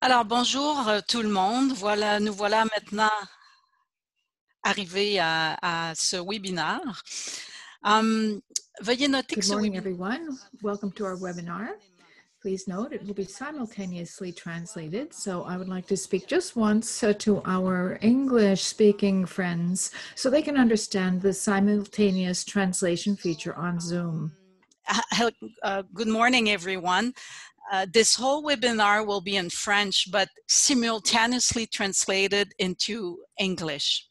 Alors, bonjour euh, tout le monde. Voilà, nous voilà maintenant arrivés à, à ce webinaire. Um, veuillez noter Good morning, everyone. Welcome to our webinar. Please note it will be simultaneously translated. So I would like to speak just once uh, to our English speaking friends so they can understand the simultaneous translation feature on Zoom. uh, uh, good morning, everyone. Uh, this whole webinar will be in French, but simultaneously translated into English.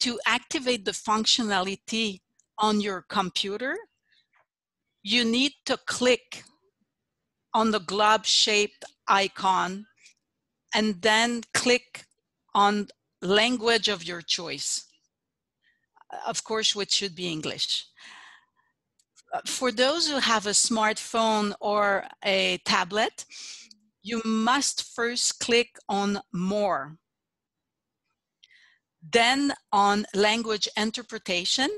To activate the functionality on your computer, you need to click on the globe shaped icon and then click on language of your choice. Of course, which should be English. For those who have a smartphone or a tablet, you must first click on More, then on Language Interpretation,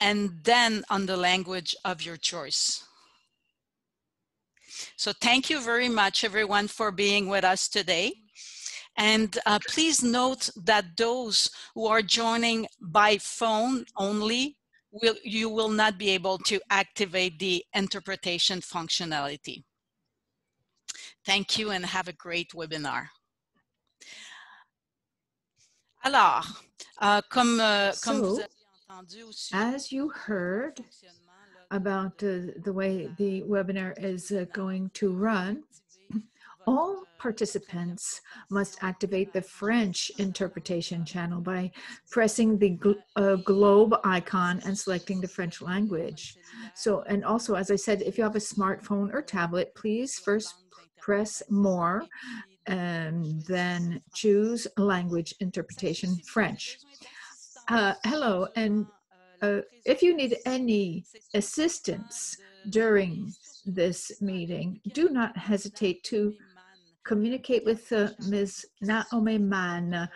and then on the language of your choice. So thank you very much, everyone, for being with us today. And uh, please note that those who are joining by phone only, will, you will not be able to activate the interpretation functionality. Thank you and have a great webinar. Alors, euh, comme, comme vous So, As you heard about uh, the way the webinar is uh, going to run, all participants must activate the French interpretation channel by pressing the gl- uh, globe icon and selecting the French language. So, and also, as I said, if you have a smartphone or tablet, please first press more and then choose language interpretation French. Uh, hello, and uh, if you need any assistance during this meeting, do not hesitate to communicate with uh, Ms. Naomi Mann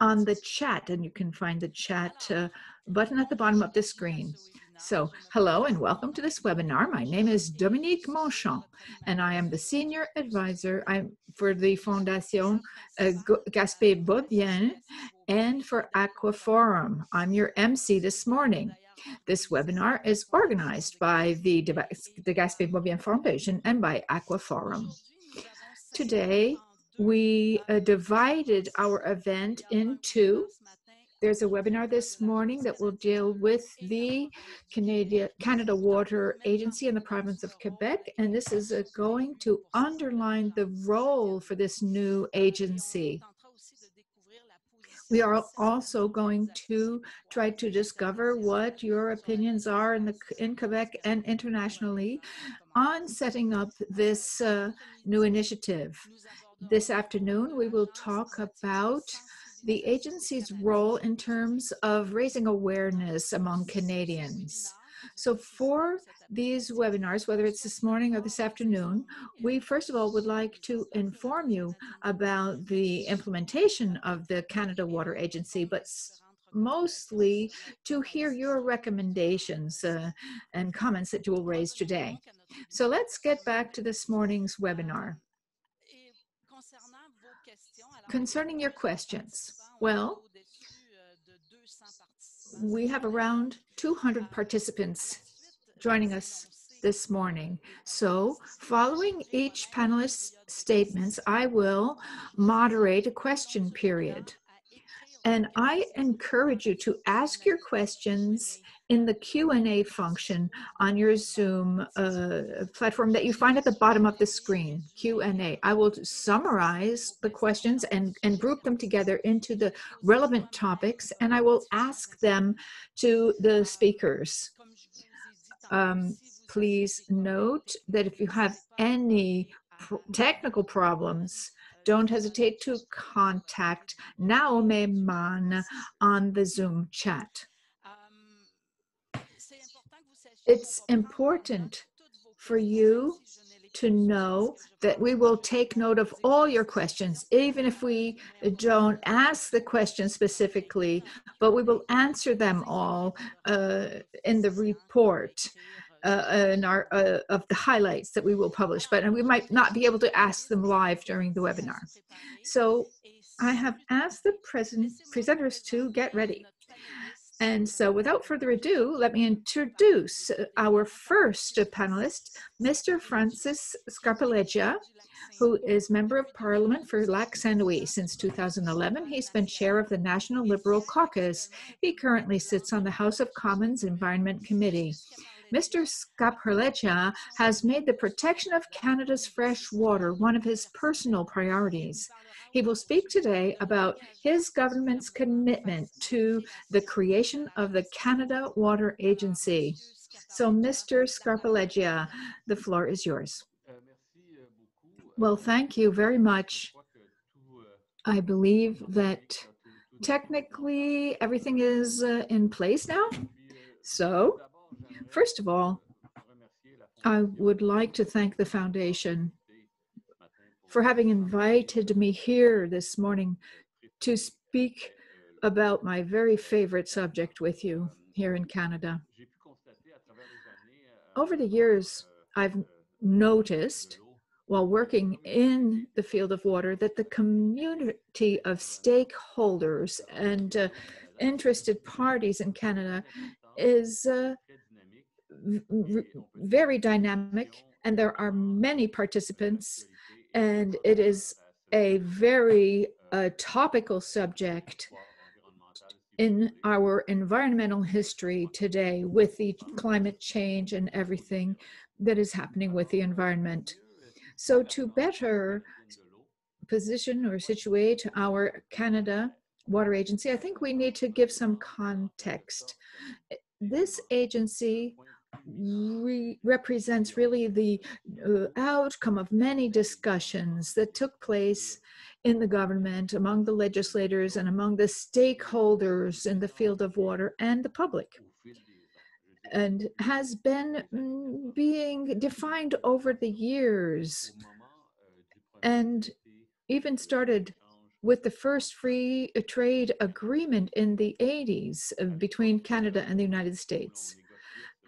on the chat, and you can find the chat uh, button at the bottom of the screen. So, hello and welcome to this webinar. My name is Dominique Monchamp, and I am the Senior Advisor I'm for the Fondation uh, Gaspé Beaubien and for Aquaforum. I'm your MC this morning. This webinar is organized by the, the Gaspé Beaubien Foundation and by Aquaforum. Today, we uh, divided our event into there's a webinar this morning that will deal with the Canada, Canada Water Agency in the province of Quebec, and this is uh, going to underline the role for this new agency. We are also going to try to discover what your opinions are in, the, in Quebec and internationally on setting up this uh, new initiative. This afternoon, we will talk about the agency's role in terms of raising awareness among Canadians. So for these webinars, whether it's this morning or this afternoon, we first of all would like to inform you about the implementation of the Canada Water Agency, but mostly to hear your recommendations uh, and comments that you will raise today. So let's get back to this morning's webinar. Concerning your questions, well, we have around 200 participants joining us this morning. So, following each panelist's statements, I will moderate a question period. And I encourage you to ask your questions in the Q&A function on your Zoom uh, platform that you find at the bottom of the screen, Q&A. I will summarize the questions and, and group them together into the relevant topics, and I will ask them to the speakers. Um, please note that if you have any technical problems, don't hesitate to contact Naomi Mann on the Zoom chat. It's important for you to know that we will take note of all your questions, even if we don't ask the question specifically, but we will answer them all uh, in the report. Uh, in our uh, of the highlights that we will publish, but we might not be able to ask them live during the webinar. So I have asked the present presenters to get ready. And so without further ado, let me introduce our first panelist, Mr. Francis Scarpaleggia, who is Member of Parliament for Lac Saint Louis since 2011. He's been chair of the National Liberal Caucus. He currently sits on the House of Commons Environment Committee. Mr. Scarpaleggia has made the protection of Canada's fresh water one of his personal priorities. He will speak today about his government's commitment to the creation of the Canada Water Agency. So, Mr. Scarpaleggia, the floor is yours. Well, thank you very much. I believe that technically everything is uh, in place now. So, first of all, I would like to thank the foundation for having invited me here this morning to speak about my very favorite subject with you here in Canada. Over the years, I've noticed while working in the field of water that the community of stakeholders and uh, interested parties in Canada is uh, very dynamic and there are many participants and it is a very uh, topical subject in our environmental history today with the climate change and everything that is happening with the environment. So to better position or situate our Canada Water Agency, I think we need to give some context. This agency re- represents really the uh, outcome of many discussions that took place in the government, among the legislators, and among the stakeholders in the field of water and the public. And has been mm, being defined over the years and even started with the first free trade agreement in the 80s uh, between Canada and the United States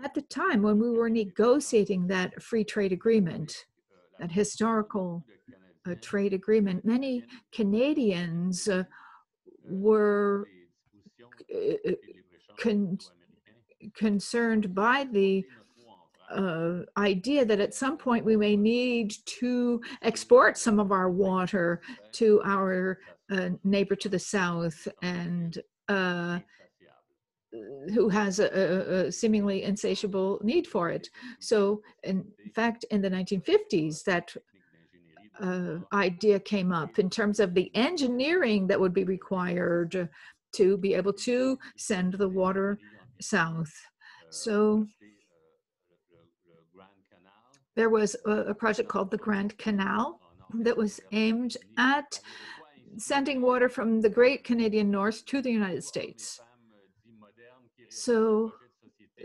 at the time when we were negotiating that free trade agreement, that historical uh, trade agreement, many Canadians uh, were uh, con- concerned by the uh, idea that at some point we may need to export some of our water to our uh, neighbor to the south and uh, who has a, a, seemingly insatiable need for it. So, in fact, in the 1950s, that uh, idea came up in terms of the engineering that would be required to be able to send the water south. So, there was a, a project called the Grand Canal that was aimed at sending water from the Great Canadian North to the United States. So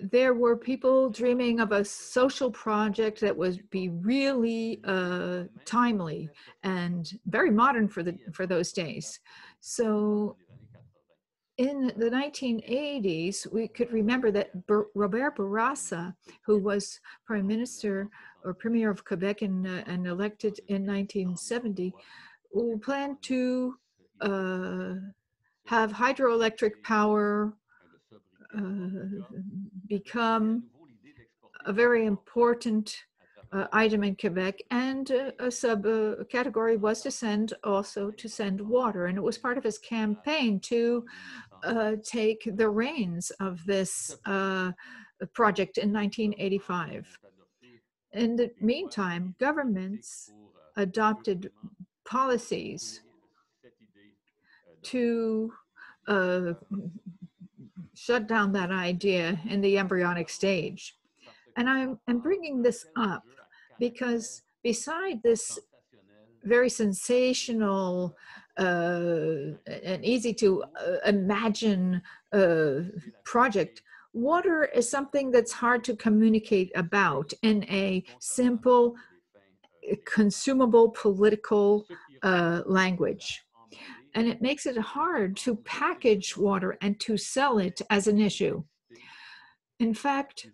there were people dreaming of a social project that would be really uh, timely and very modern for the for those days. So in the 1980s, we could remember that Ber- Robert Bourassa, who was prime minister or premier of Quebec and, uh, and elected in 1970, planned to uh, have hydroelectric power become a very important uh, item in Quebec, and uh, a subcategory was to send also to send water, and it was part of his campaign to uh, take the reins of this uh, project in 1985. In the meantime, governments adopted policies to uh, shut down that idea in the embryonic stage. And I'm, bringing this up because beside this very sensational uh, and easy to uh, imagine uh, project, water is something that's hard to communicate about in a simple, consumable political uh, language and it makes it hard to package water and to sell it as an issue. In fact,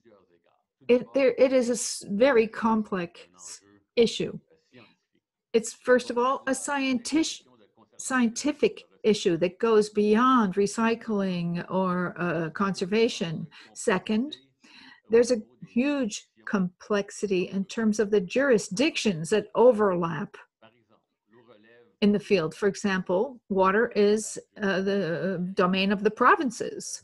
it, there, it is a very complex issue. It's first of all a scientific, scientific issue that goes beyond recycling or uh, conservation. Second, there's a huge complexity in terms of the jurisdictions that overlap in the field. For example, water is uh, the domain of the provinces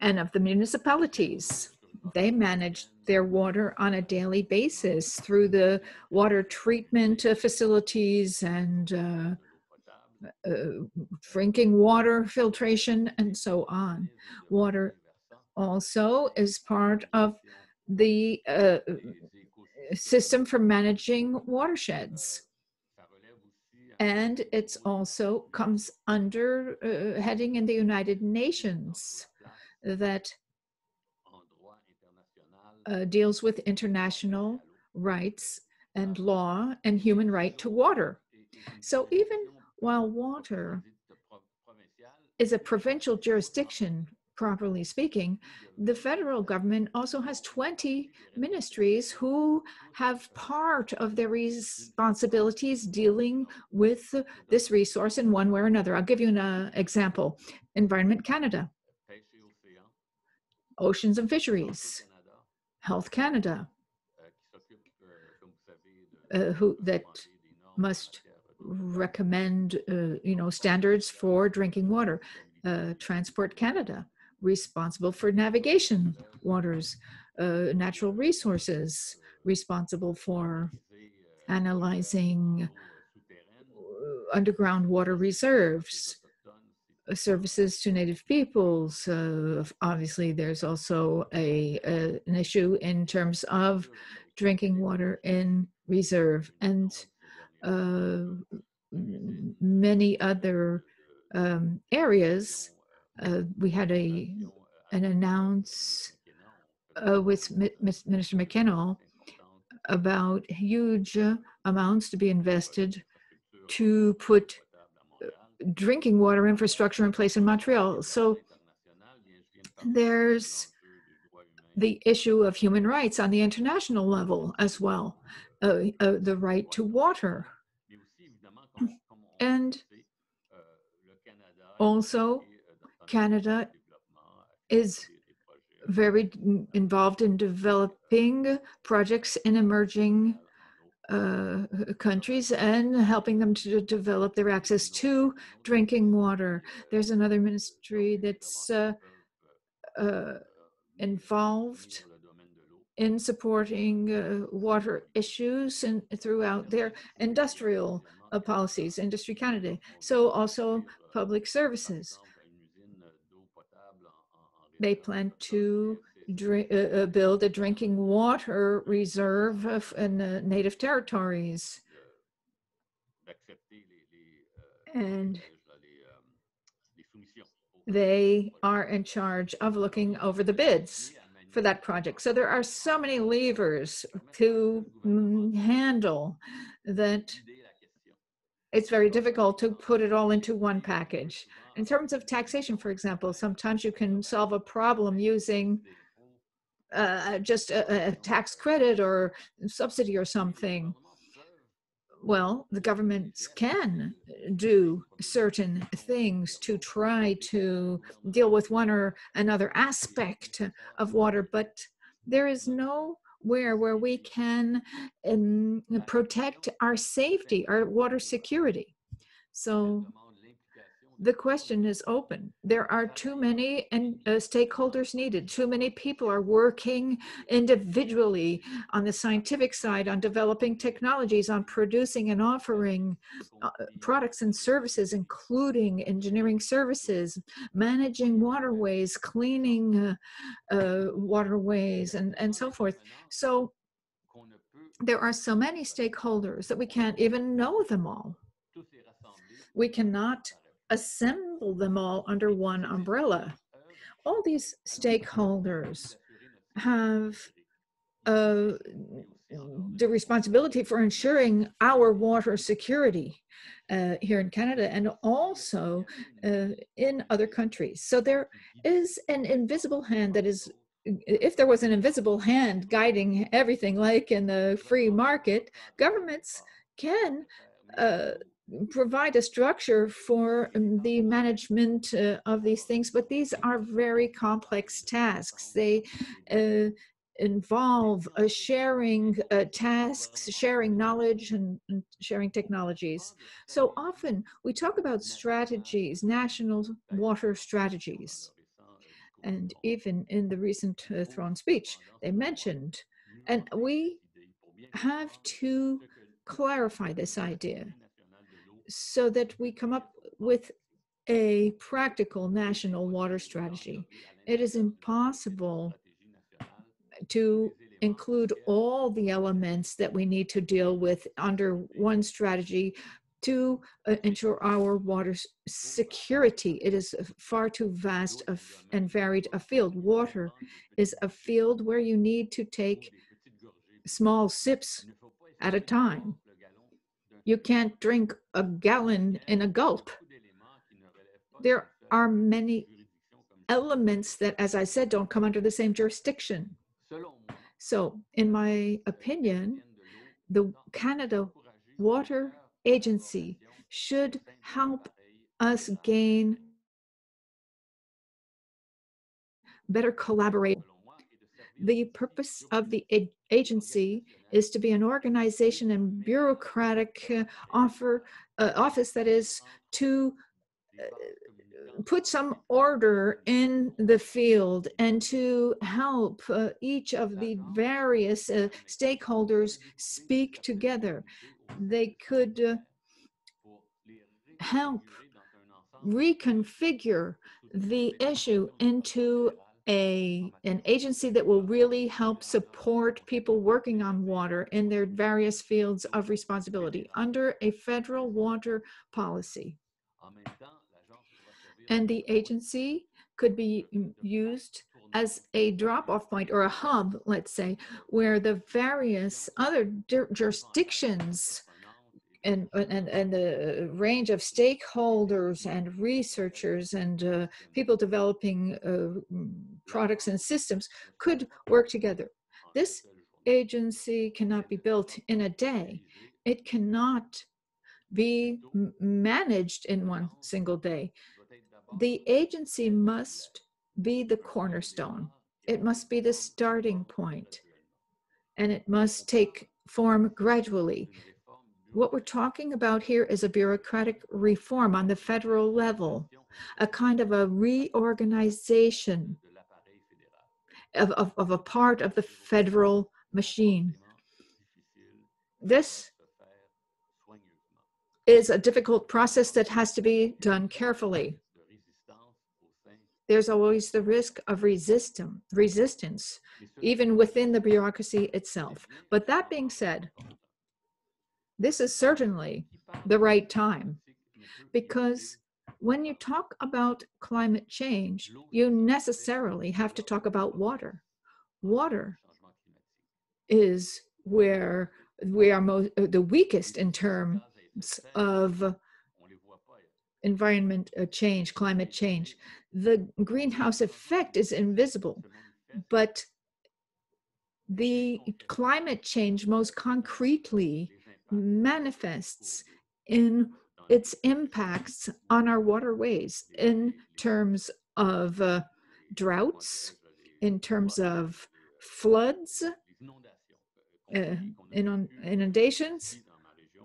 and of the municipalities. They manage their water on a daily basis through the water treatment facilities and uh, uh, drinking water filtration and so on. Water also is part of the uh, system for managing watersheds. And it's also comes under uh, heading in the United Nations that uh, deals with international rights and law and human right to water. So even while water is a provincial jurisdiction, properly speaking, the federal government also has 20 ministries who have part of their responsibilities dealing with this resource in one way or another. I'll give you an uh, example. Environment Canada, Oceans and Fisheries, Health Canada, uh, who that must recommend uh, you know standards for drinking water. Uh, transport canada responsible for navigation waters uh, natural resources responsible for analyzing uh, underground water reserves uh, services to native peoples uh, obviously there's also a, a, an issue in terms of drinking water in reserve and uh, many other um, areas. Uh, we had a an announce uh, with Minister McKenna about huge amounts to be invested to put uh, drinking water infrastructure in place in Montreal. So there's the issue of human rights on the international level as well, uh, uh, the right to water. And also, Canada is very involved in developing projects in emerging uh, countries and helping them to develop their access to drinking water. There's another ministry that's uh, uh, involved in supporting uh, water issues and throughout their industrial uh, policies, Industry Canada. So also public services. They plan to drink, uh, uh, build a drinking water reserve in the native territories. And they are in charge of looking over the bids for that project. So there are so many levers to handle that it's very difficult to put it all into one package. In terms of taxation, for example, sometimes you can solve a problem using uh, just a, a tax credit or subsidy or something well, the governments can do certain things to try to deal with one or another aspect of water, but there is nowhere where we can um, protect our safety, our water security. So the question is open. There are too many and uh, stakeholders needed. Too many people are working individually on the scientific side, on developing technologies, on producing and offering uh, products and services, including engineering services, managing waterways, cleaning uh, uh waterways, and, and so forth. So there are so many stakeholders that we can't even know them all. We cannot assemble them all under one umbrella. All these stakeholders have uh, the responsibility for ensuring our water security uh, here in Canada and also uh, in other countries. So there is an invisible hand that is if there was an invisible hand guiding everything like in the free market, governments can uh, provide a structure for um, the management uh, of these things, but these are very complex tasks. They uh, involve uh, sharing uh, tasks, sharing knowledge, and, and, sharing technologies. So often we talk about strategies, national water strategies. And even in the recent uh, throne speech, they mentioned, and we have to clarify this idea so that we come up with a practical national water strategy. It is impossible to include all the elements that we need to deal with under one strategy to uh, ensure our water security. It is far too vast and varied a field. Water is a field where you need to take small sips at a time. You can't drink a gallon in a gulp. There are many elements that, as I said, don't come under the same jurisdiction. So, in my opinion, the Canada Water Agency should help us gain better collaborate. The purpose of the agency is to be an organization and bureaucratic uh, offer, uh, office that is to uh, put some order in the field and to help uh, each of the various uh, stakeholders speak together. They could uh, help reconfigure the issue into a an agency that will really help support people working on water in their various fields of responsibility under a federal water policy. And the agency could be used as a drop-off point or a hub, let's say, where the various other jurisdictions and, and, and the range of stakeholders and researchers and uh, people developing uh, products and systems could work together. This agency cannot be built in a day. It cannot be managed in one single day. The agency must be the cornerstone. It must be the starting point, and it must take form gradually what we're talking about here is a bureaucratic reform on the federal level, a kind of a reorganization of, of, of a part of the federal machine. This is a difficult process that has to be done carefully. There's always the risk of resistance, resistance, even within the bureaucracy itself. But that being said, this is certainly the right time because when you talk about climate change, you necessarily have to talk about water. Water is where we are most, uh, the weakest in terms of environment uh, change, climate change. The greenhouse effect is invisible, but the climate change most concretely manifests in its impacts on our waterways in terms of uh, droughts, in terms of floods, uh, inundations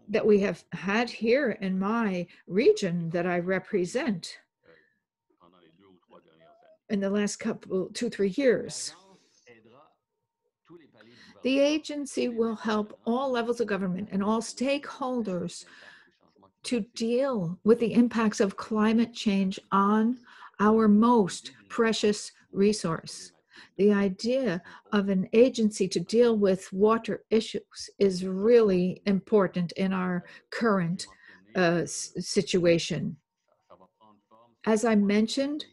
that we have had here in my region that I represent in the last couple, two, three years. The agency will help all levels of government and all stakeholders to deal with the impacts of climate change on our most precious resource. The idea of an agency to deal with water issues is really important in our current uh, situation. As I mentioned,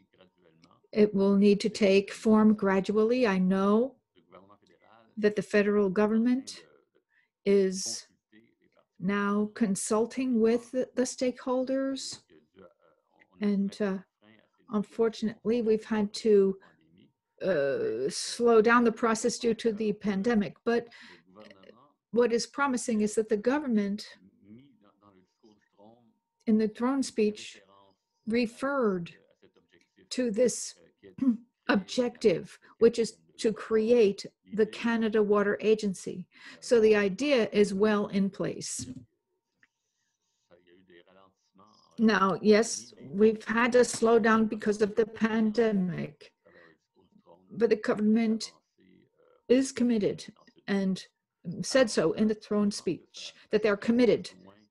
it will need to take form gradually. I know that the federal government is now consulting with the, the stakeholders. And uh, unfortunately, we've had to uh, slow down the process due to the pandemic. But what is promising is that the government, in the throne speech, referred to this objective, which is to create the Canada Water Agency. So the idea is well in place. Now, yes, we've had to slow down because of the pandemic, but the government is committed and said so in the throne speech that they're committed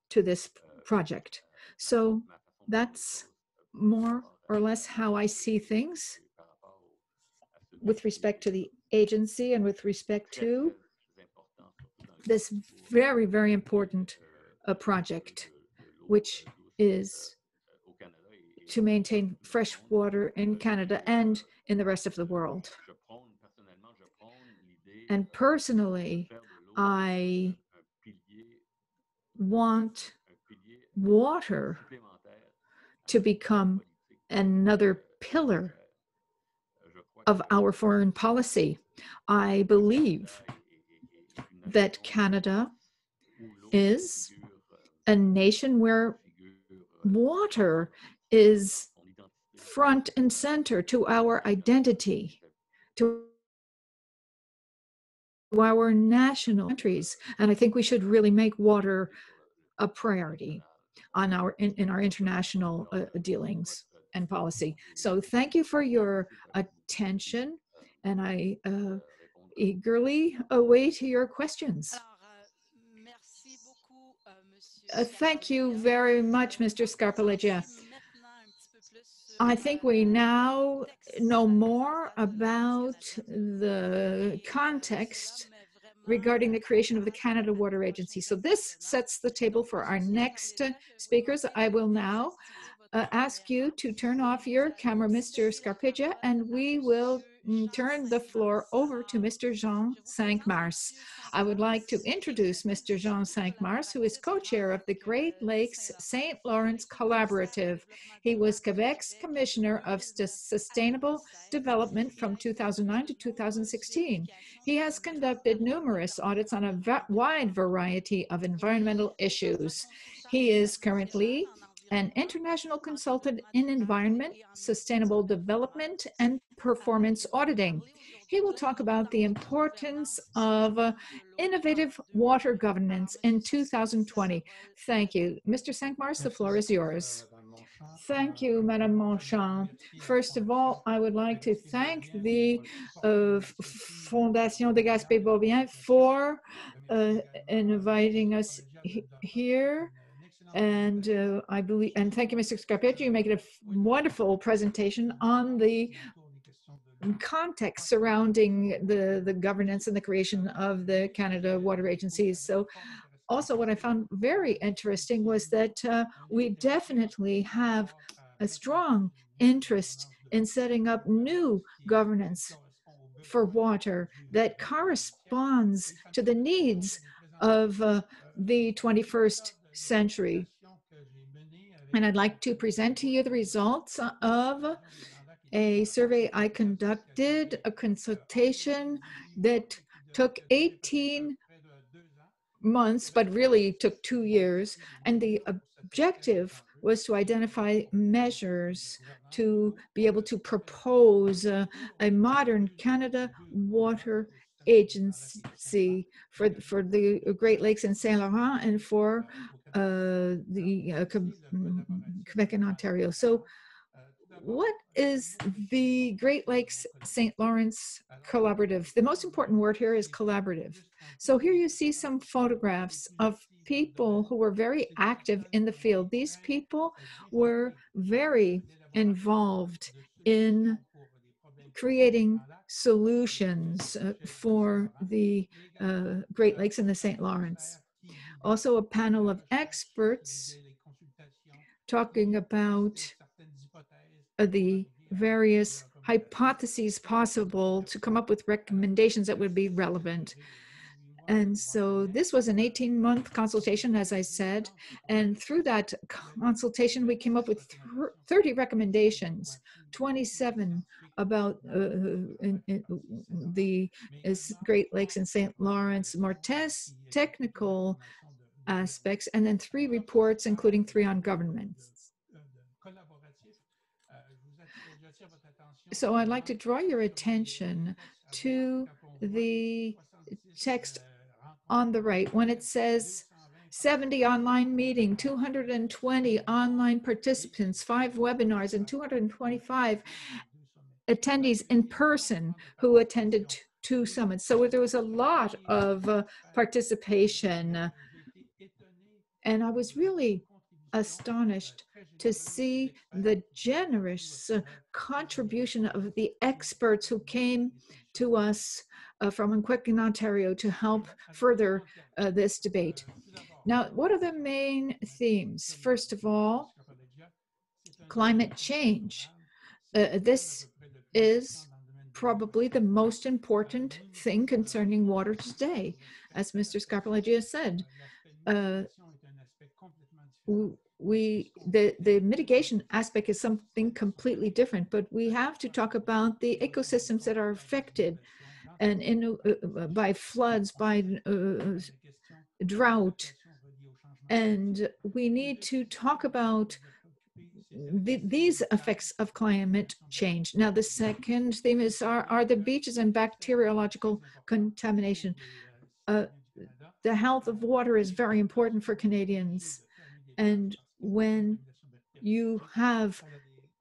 to this project. So that's more or less how I see things with respect to the agency and with respect to this very, very important uh, project, which is to maintain fresh water in Canada and in the rest of the world. And personally, I want water to become another pillar of our foreign policy. I believe that Canada is a nation where water is front and center to our identity, to our national countries. And I think we should really make water a priority on our in, in our international uh, dealings and policy. So thank you for your attention, and I uh, eagerly await your questions. Uh, thank you very much, Mr. Scarpaleggia. I think we now know more about the context regarding the creation of the Canada Water Agency. So this sets the table for our next speakers. I will now uh, ask you to turn off your camera, Mr. Scarpaleggia, and we will mm, turn the floor over to Mr. Jean Cinq-Mars. I would like to introduce Mr. Jean Cinq-Mars, who is co-chair of the Great Lakes St. Lawrence Collaborative. He was Quebec's Commissioner of Sustainable Development from 2009 to 2016. He has conducted numerous audits on a wide variety of environmental issues. He is currently an international consultant in environment, sustainable development, and performance auditing. He will talk about the importance of uh, innovative water governance in 2020. Thank you. Mr. Cinq-Mars, the floor is yours. Thank you, Madame Monchamp. First of all, I would like to thank the uh, Fondation de Gaspé Beaubien for uh, inviting us here and uh, I believe, and thank you, Mr. Scarpaleggia. You make a wonderful presentation on the context surrounding the, the governance and the creation of the Canada Water Agencies. So also what I found very interesting was that uh, we definitely have a strong interest in setting up new governance for water that corresponds to the needs of uh, the 21st century. And I'd like to present to you the results of a survey I conducted, a consultation that took 18 months, but really took two years. And the objective was to identify measures to be able to propose a modern Canada water agency for, for the Great Lakes and Saint Laurent and for uh, the uh, mm, Quebec and Ontario. So what is the Great Lakes St. Lawrence Collaborative? The most important word here is collaborative. So here you see some photographs of people who were very active in the field. These people were very involved in creating solutions uh, for the uh, Great Lakes and the St. Lawrence also a panel of experts talking about uh, the various hypotheses possible to come up with recommendations that would be relevant. And so this was an 18 month consultation, as I said. And through that consultation, we came up with 30 recommendations. 27 about uh, in, in the Great Lakes and St. Lawrence, more technical aspects, and then three reports, including three on governments. So I'd like to draw your attention to the text on the right when it says 70 online meeting, 220 online participants, five webinars, and 225 attendees in person who attended two summits. So there was a lot of uh, participation. And I was really astonished to see the generous uh, contribution of the experts who came to us uh, from Quebec, Ontario to help further uh, this debate. Now, what are the main themes? First of all, climate change. Uh, this is probably the most important thing concerning water today. As Mr. Scarpaleggia said, uh, we the the mitigation aspect is something completely different but we have to talk about the ecosystems that are affected and in uh, uh by floods by uh, drought and we need to talk about the, these effects of climate change. Now, the second theme is are, are the beaches and bacteriological contamination. Uh, the health of water is very important for Canadians. And when you have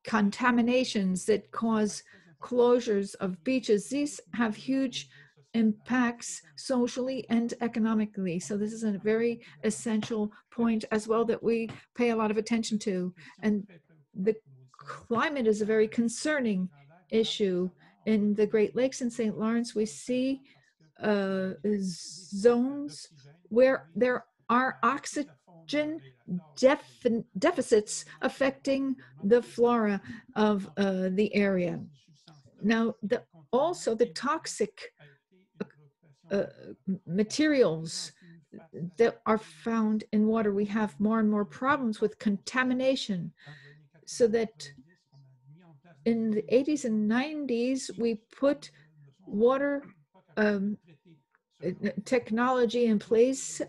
contaminations that cause closures of beaches, these have huge impacts socially and economically. So this is a very essential point as well that we pay a lot of attention to. And the climate is a very concerning issue. In the Great Lakes and St. Lawrence, we see uh, zones where there are oxygen defi- deficits affecting the flora of uh, the area. Now, the, also the toxic uh, materials that are found in water. We have more and more problems with contamination so that in the 80s and 90s, we put water um, technology in place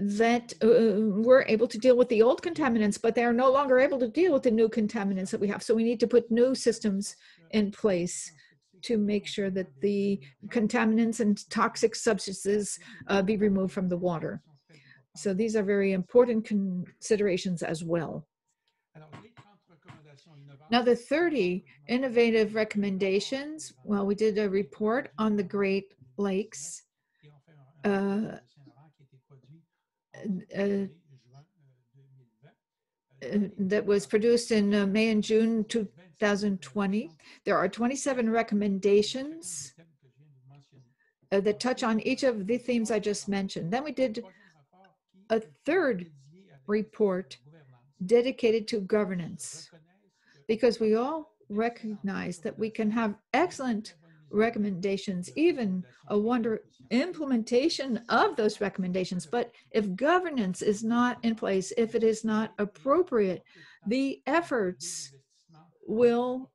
that uh, we're able to deal with the old contaminants, but they are no longer able to deal with the new contaminants that we have. So we need to put new systems in place to make sure that the contaminants and toxic substances uh, be removed from the water. So these are very important considerations as well. Now the 30 innovative recommendations, well, we did a report on the Great Lakes uh, uh, that was produced in uh, May and June 2020. There are 27 recommendations uh, that touch on each of the themes I just mentioned. Then we did a third report dedicated to governance because we all recognize that we can have excellent recommendations, even a wonder implementation of those recommendations. But if governance is not in place, if it is not appropriate, the efforts will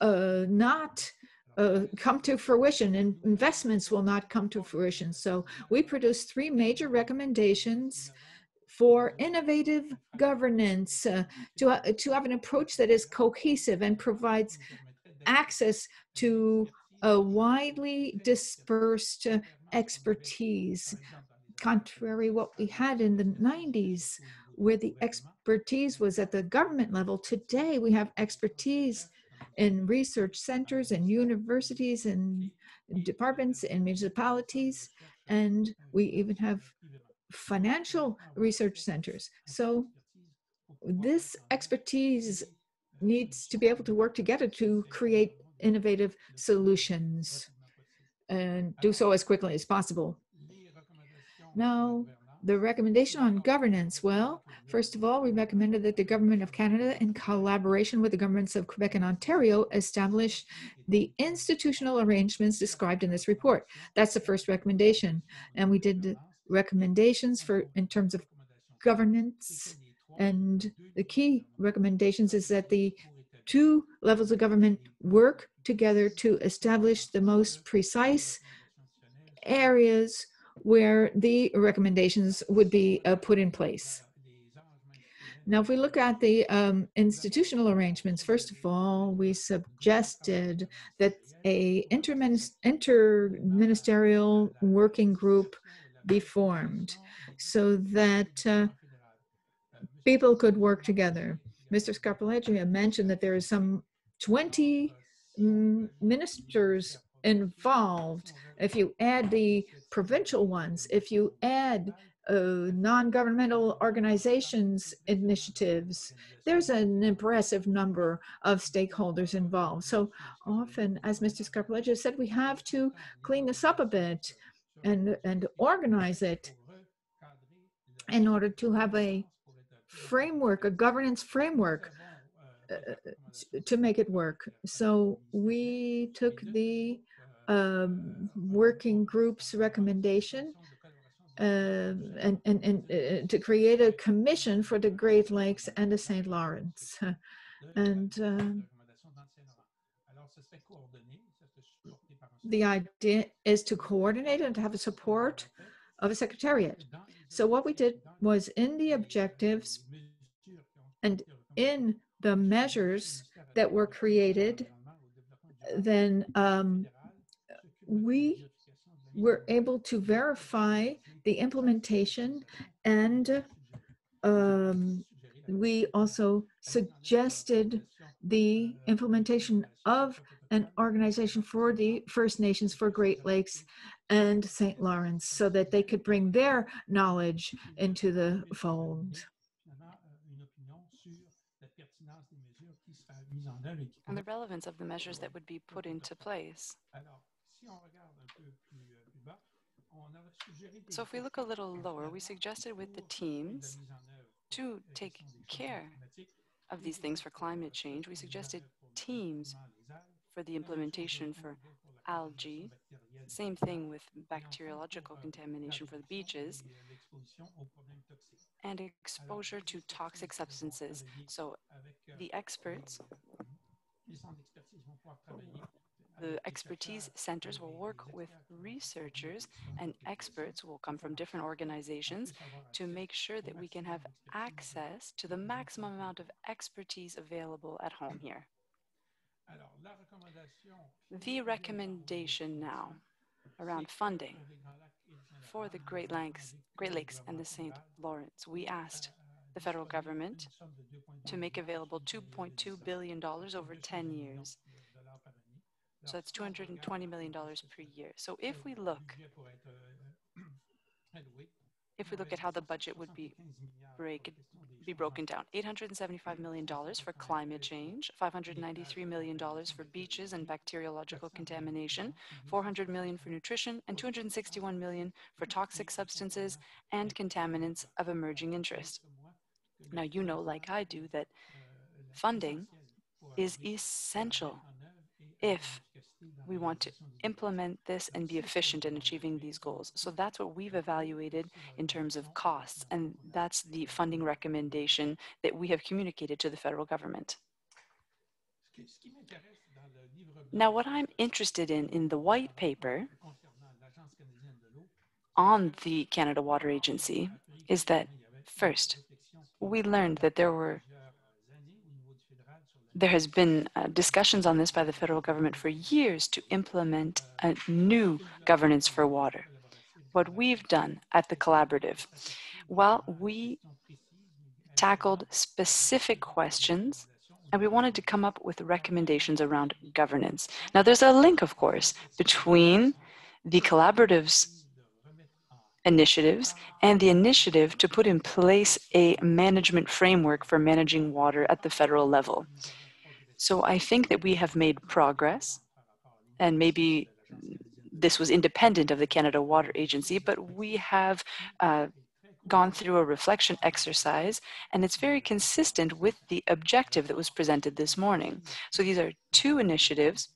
uh, not uh, come to fruition and investments will not come to fruition. So we produced three major recommendations for innovative governance, uh, to, uh, to have an approach that is cohesive and provides access to a widely dispersed uh, expertise, contrary what we had in the 90s, where the expertise was at the government level. Today, we have expertise in research centers and universities and departments and municipalities, and we even have financial research centers. So this expertise needs to be able to work together to create innovative solutions and do so as quickly as possible. Now, the recommendation on governance, well, first of all, we recommended that the Government of Canada, in collaboration with the governments of Quebec and Ontario, establish the institutional arrangements described in this report. That's the first recommendation. And we did recommendations for in terms of governance. And the key recommendations is that the two levels of government work together to establish the most precise areas where the recommendations would be uh, put in place. Now, if we look at the um, institutional arrangements, first of all, we suggested that a interministerial working group be formed so that uh, people could work together. Mr. Scarpaleggia mentioned that there is some 20 ministers involved. If you add the provincial ones, if you add uh, non-governmental organizations initiatives, there's an impressive number of stakeholders involved. So often, as Mr. Scarpaleggia said, we have to clean this up a bit and, and organize it in order to have a framework, a governance framework uh, to make it work. So we took the um, working group's recommendation uh, and, and, and uh, to create a commission for the Great Lakes and the St. Lawrence. And um, the idea is to coordinate and to have a support of a secretariat. So what we did was in the objectives and in the measures that were created, then um, we were able to verify the implementation and um, we also suggested the implementation of an organization for the First Nations for Great Lakes and St. Lawrence so that they could bring their knowledge into the fold. And the relevance of the measures that would be put into place. So if we look a little lower, we suggested with the teams to take care of these things for climate change. We suggested teams for the implementation for algae. Same thing with bacteriological contamination for the beaches and exposure to toxic substances. So the experts, the expertise centers will work with researchers and experts will come from different organizations to make sure that we can have access to the maximum amount of expertise available at home here. The recommendation now around funding for the Great Lakes, Great Lakes and the St. Lawrence, we asked the federal government to make available $2.2 billion over 10 years. So that's $220 million per year. So if we look if we look at how the budget would be break, be broken down, $875 million for climate change, $593 million for beaches and bacteriological contamination, 400 million for nutrition, and 261 million for toxic substances and contaminants of emerging interest. Now, you know, like I do, that funding is essential if we want to implement this and be efficient in achieving these goals. So that's what we've evaluated in terms of costs, and that's the funding recommendation that we have communicated to the federal government. Now, what I'm interested in in the white paper on the Canada Water Agency is that first, we learned that there were there has been uh, discussions on this by the federal government for years to implement a new governance for water. What we've done at the collaborative, well, we tackled specific questions and we wanted to come up with recommendations around governance. Now, there's a link, of course, between the collaborative's initiatives and the initiative to put in place a management framework for managing water at the federal level. So I think that we have made progress, and maybe this was independent of the Canada Water Agency, but we have uh, gone through a reflection exercise, and it's very consistent with the objective that was presented this morning. So these are two initiatives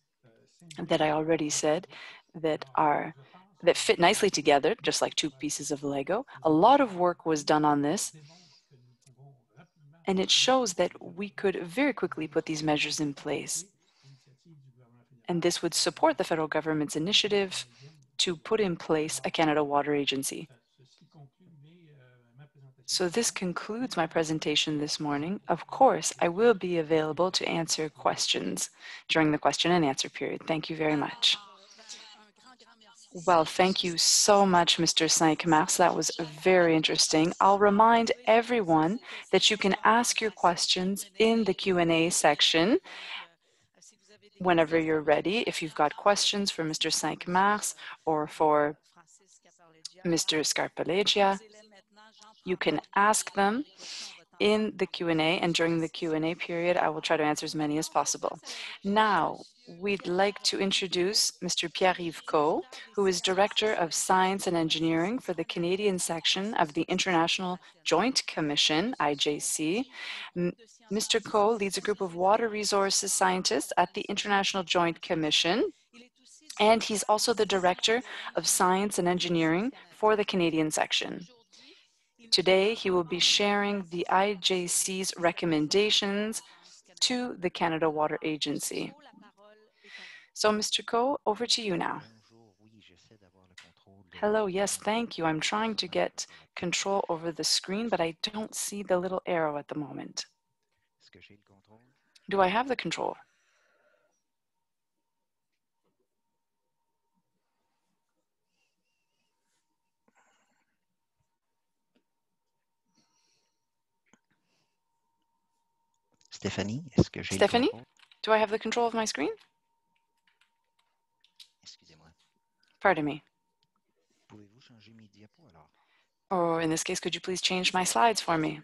that I already said that are that fit nicely together, just like two pieces of Lego. A lot of work was done on this, And it shows that we could very quickly put these measures in place. And this would support the federal government's initiative to put in place a Canada Water Agency. So this concludes my presentation this morning. Of course, I will be available to answer questions during the question and answer period. Thank you very much. Well, thank you so much, Mr. Cinq-Mars. That was very interesting. I'll remind everyone that you can ask your questions in the Q&A section whenever you're ready. If you've got questions for Mr. Cinq-Mars or for Mr. Scarpaleggia, you can ask them in the Q&A and during the Q&A period, I will try to answer as many as possible. Now, we'd like to introduce Mr. Pierre-Yves Caux, who is Director of Science and Engineering for the Canadian section of the International Joint Commission, IJC. Mr. Caux leads a group of water resources scientists at the International Joint Commission, and he's also the Director of Science and Engineering for the Canadian section. Today, he will be sharing the IJC's recommendations to the Canada Water Agency. So, Mr. Caux, over to you now. Hello, yes, thank you. I'm trying to get control over the screen, but I don't see the little arrow at the moment. Do I have the control? Stephanie, est-ce que j'ai Stephanie, do I have the control of my screen? Excusez-moi. Pardon me. Pouvez-vous changer mes diapos alors? Or in this case, could you please change my slides for me?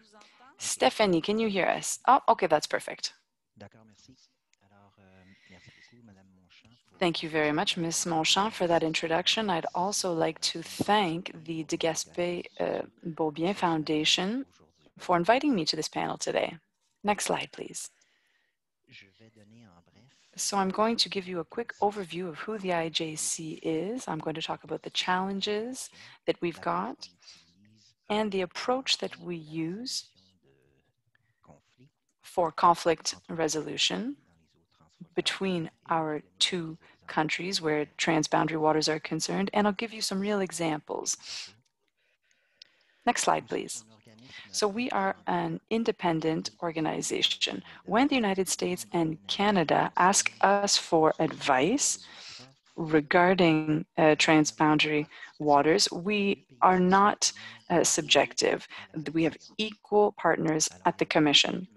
Stephanie, can you hear us? Oh, okay, that's perfect. D'accord, merci. Alors, euh, merci beaucoup, Madame Monchamp. Thank you very much, Ms. Monchamp, for that introduction. I'd also like to thank the De Gaspé uh, Beaubien Foundation for inviting me to this panel today. Next slide, please. Je vais donner en bref So I'm going to give you a quick overview of who the IJC is. I'm going to talk about the challenges that we've got euh, and the approach that we use for conflict resolution dans les eaux transfrontalières between our two countries where transboundary waters are concerned, and I'll give you some real examples. Next slide, please. So we are an independent organization. When the United States and Canada ask us for advice regarding uh, transboundary waters, we are not uh, subjective. We have equal partners at the Commission.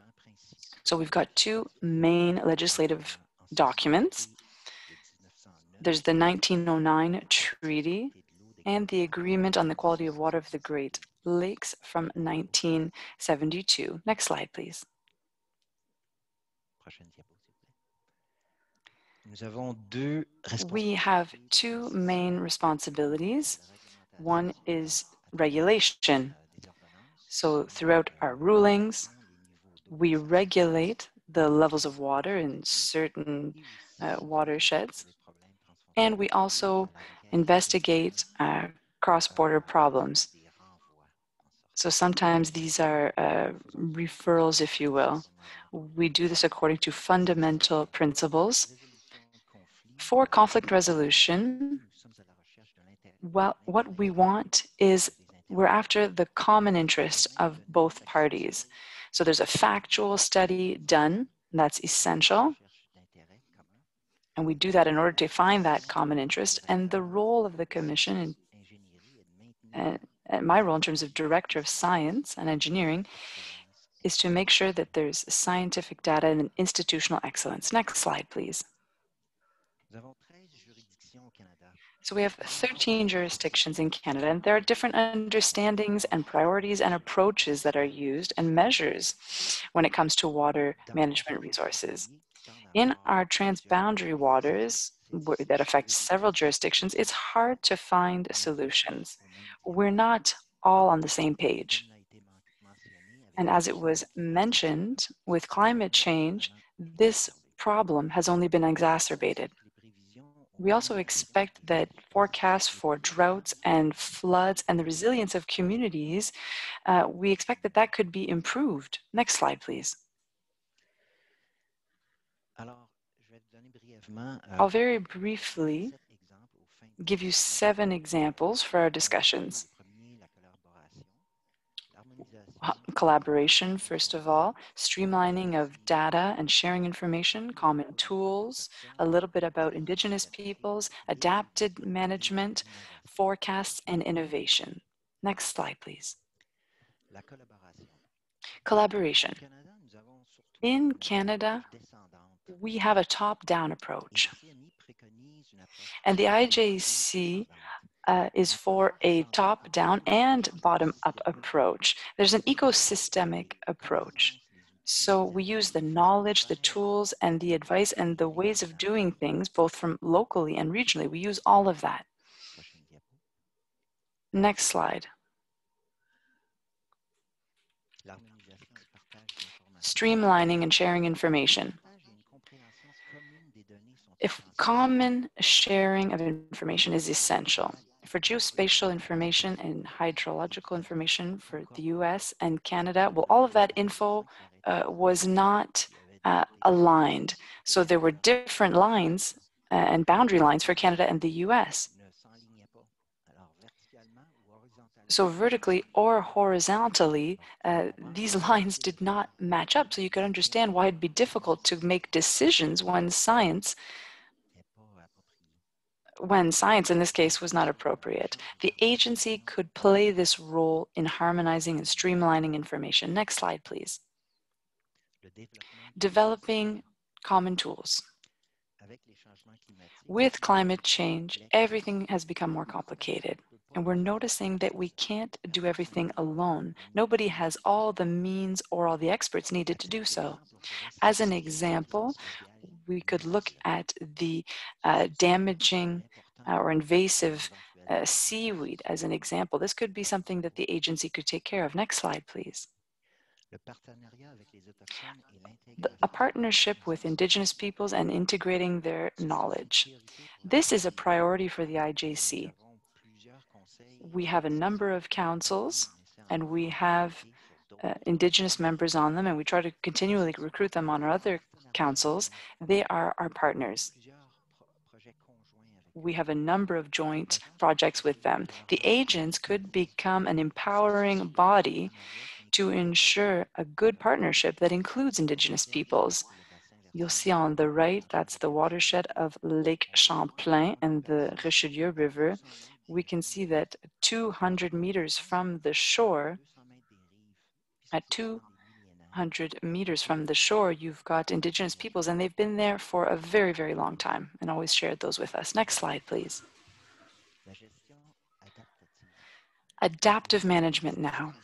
So we've got two main legislative documents. There's the 1909 Treaty and the Agreement on the Quality of Water of the Great Lakes from 1972. Next slide, please. prochaine diapo, s'il vous plaît. Nous avons deux We have two main responsibilities. One is regulation. So throughout our rulings, we regulate the levels of water in certain uh, watersheds, and we also investigate uh, cross-border problems. So sometimes these are uh, referrals, if you will. We do this according to fundamental principles. For conflict resolution, well, what we want is we're after the common interest of both parties. So there's a factual study done, that's essential, and we do that in order to find that common interest. And the role of the Commission, and, my role in terms of Director of Science and Engineering, is to make sure that there's scientific data and institutional excellence. Next slide, please. So we have 13 jurisdictions in Canada, and there are different understandings and priorities and approaches that are used and measures when it comes to water management resources. In our transboundary waters that affect several jurisdictions, it's hard to find solutions. We're not all on the same page. And as it was mentioned, with climate change, this problem has only been exacerbated. We also expect that forecasts for droughts and floods and the resilience of communities, uh, we expect that that could be improved. Next slide, please. Euh, I'll very briefly sept exemples au fin give you seven examples for our discussions. Le premier, la collaboration, first of all, streamlining of data and sharing information, common tools, a little bit about Indigenous peoples, adapted management, forecasts, and innovation. Next slide, please. collaboration. Collaboration. Au Canada, nous avons surtout In Canada. We have a top-down approach, and the IJC uh, is for a top-down and bottom-up approach. There's an ecosystemic approach. So we use the knowledge, the tools, and the advice and the ways of doing things, both from locally and regionally. We use all of that. Next slide. Streamlining and sharing information. If common sharing of information is essential, for geospatial information and hydrological information for the US and Canada, well, all of that info uh, was not uh, aligned. So there were different lines uh, and boundary lines for Canada and the US. So vertically or horizontally, uh, these lines did not match up. So you could understand why it'd be difficult to make decisions when science. When science in this case was not appropriate. The agency could play this role in harmonizing and streamlining information. Next slide, please. Developing common tools. With climate change, everything has become more complicated. And we're noticing that we can't do everything alone. Nobody has all the means or all the experts needed to do so. As an example, we could look at the uh, damaging uh, or invasive uh, seaweed as an example. This could be something that the agency could take care of. Next slide, please. le partenariat avec les autochtones et The- l'intégration A partnership with Indigenous peoples and integrating their knowledge. This is a priority for the IJC. We have a number of councils and we have uh, Indigenous members on them, and we try to continually recruit them on our other councils. They are our partners. We have a number of joint projects with them. The agents could become an empowering body to ensure a good partnership that includes Indigenous peoples. You'll see on the right, that's the watershed of Lake Champlain and the Richelieu River. We can see that 200 meters from the shore, at 200 meters from the shore, you've got Indigenous peoples, and they've been there for a very, very long time and always shared those with us. Next slide, please. Adaptive management now.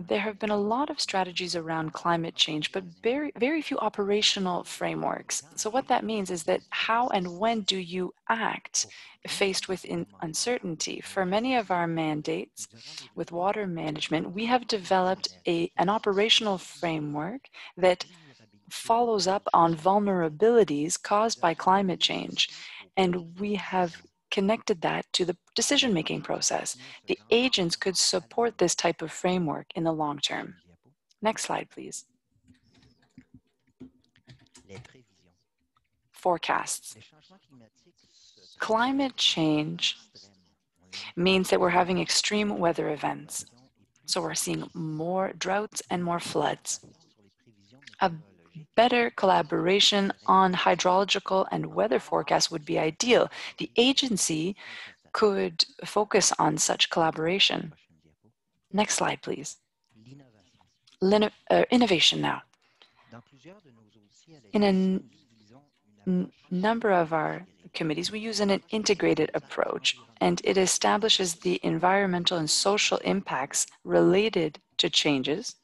There have been a lot of strategies around climate change, but very, very few operational frameworks. So, what that means is that how and when do you act faced with in uncertainty? For many of our mandates with water management, we have developed a, an operational framework that follows up on vulnerabilities caused by climate change. And we have connected that to the decision making process. The agents could support this type of framework in the long term. Next slide, please. Forecasts. Climate change means that we're having extreme weather events. So we're seeing more droughts and more floods. A better collaboration on hydrological and weather forecasts would be ideal. The agency could focus on such collaboration. Next slide, please. Lino- uh, innovation now. In a number of our committees, we use an integrated approach, and it establishes the environmental and social impacts related to changes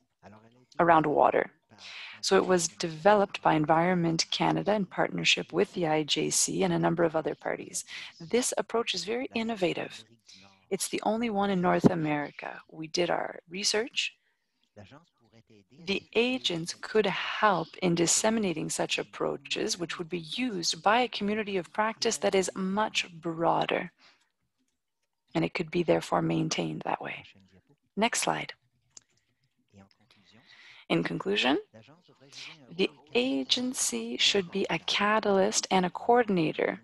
around water. So it was developed by Environment Canada in partnership with the IJC and a number of other parties. This approach is very innovative. It's the only one in North America. We did our research, the agents could help in disseminating such approaches, which would be used by a community of practice that is much broader. And it could be therefore maintained that way. Next slide. In conclusion, the agency should be a catalyst and a coordinator.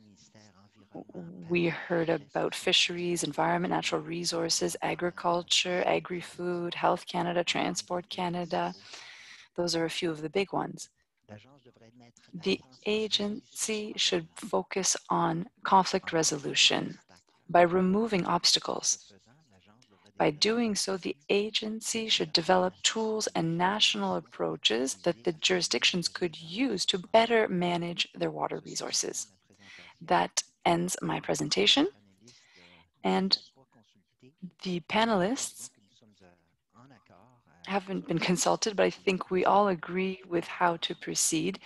We heard about fisheries, environment, natural resources, agriculture, agri-food, Health Canada, Transport Canada. Those are a few of the big ones. The agency should focus on conflict resolution by removing obstacles. By doing so, the agency should develop tools and national approaches that the jurisdictions could use to better manage their water resources. That ends my presentation. And the panelists haven't been consulted, but I think we all agree with how to proceed.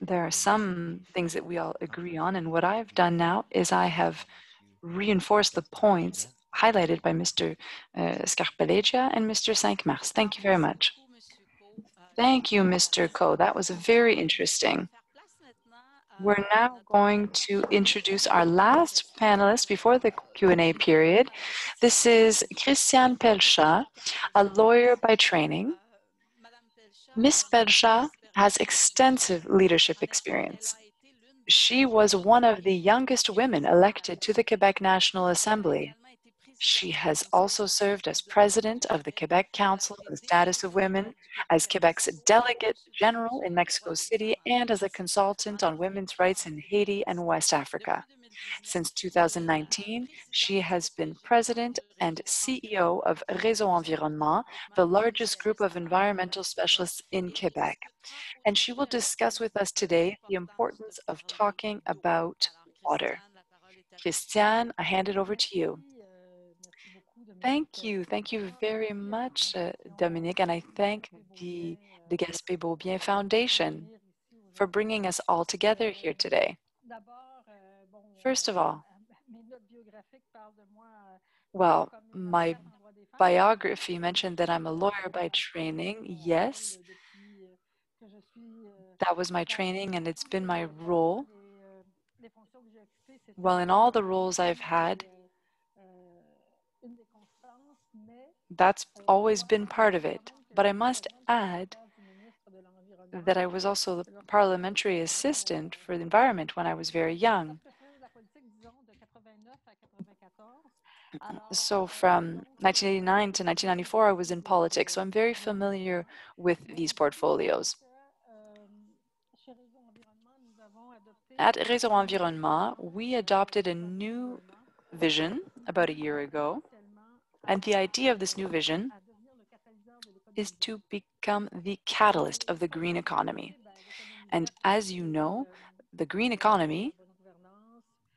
There are some things that we all agree on, and what I've done now is I have reinforced the points highlighted by Mr. Uh, Scarpaleggia and Mr. Cinq-Mars. Thank you very much. Thank you, Mr. Caux. That was very interesting. We're now going to introduce our last panelist before the Q&A period. This is Christiane Pelchat, a lawyer by training. Ms. Pelchat has extensive leadership experience. She was one of the youngest women elected to the Quebec National Assembly. She has also served as president of the Quebec Council on the Status of Women, as Quebec's delegate general in Mexico City, and as a consultant on women's rights in Haiti and West Africa. Since 2019, she has been president and CEO of Réseau Environnement, the largest group of environmental specialists in Quebec. And she will discuss with us today the importance of talking about water. Christiane, I hand it over to you. Thank you. Thank you very much, uh, Dominique. And I thank the, the Gaspé Beaubien Foundation for bringing us all together here today. First of all, well, my biography mentioned that I'm a lawyer by training. Yes, that was my training and it's been my role. Well, in all the roles I've had, that's always been part of it. But I must add that I was also the parliamentary assistant for the environment when I was very young. So from 1989 to 1994, I was in politics, so I'm very familiar with these portfolios. At Réseau Environnement, we adopted a new vision about a year ago and the idea of this new vision is to become the catalyst of the green economy. And as you know, the green economy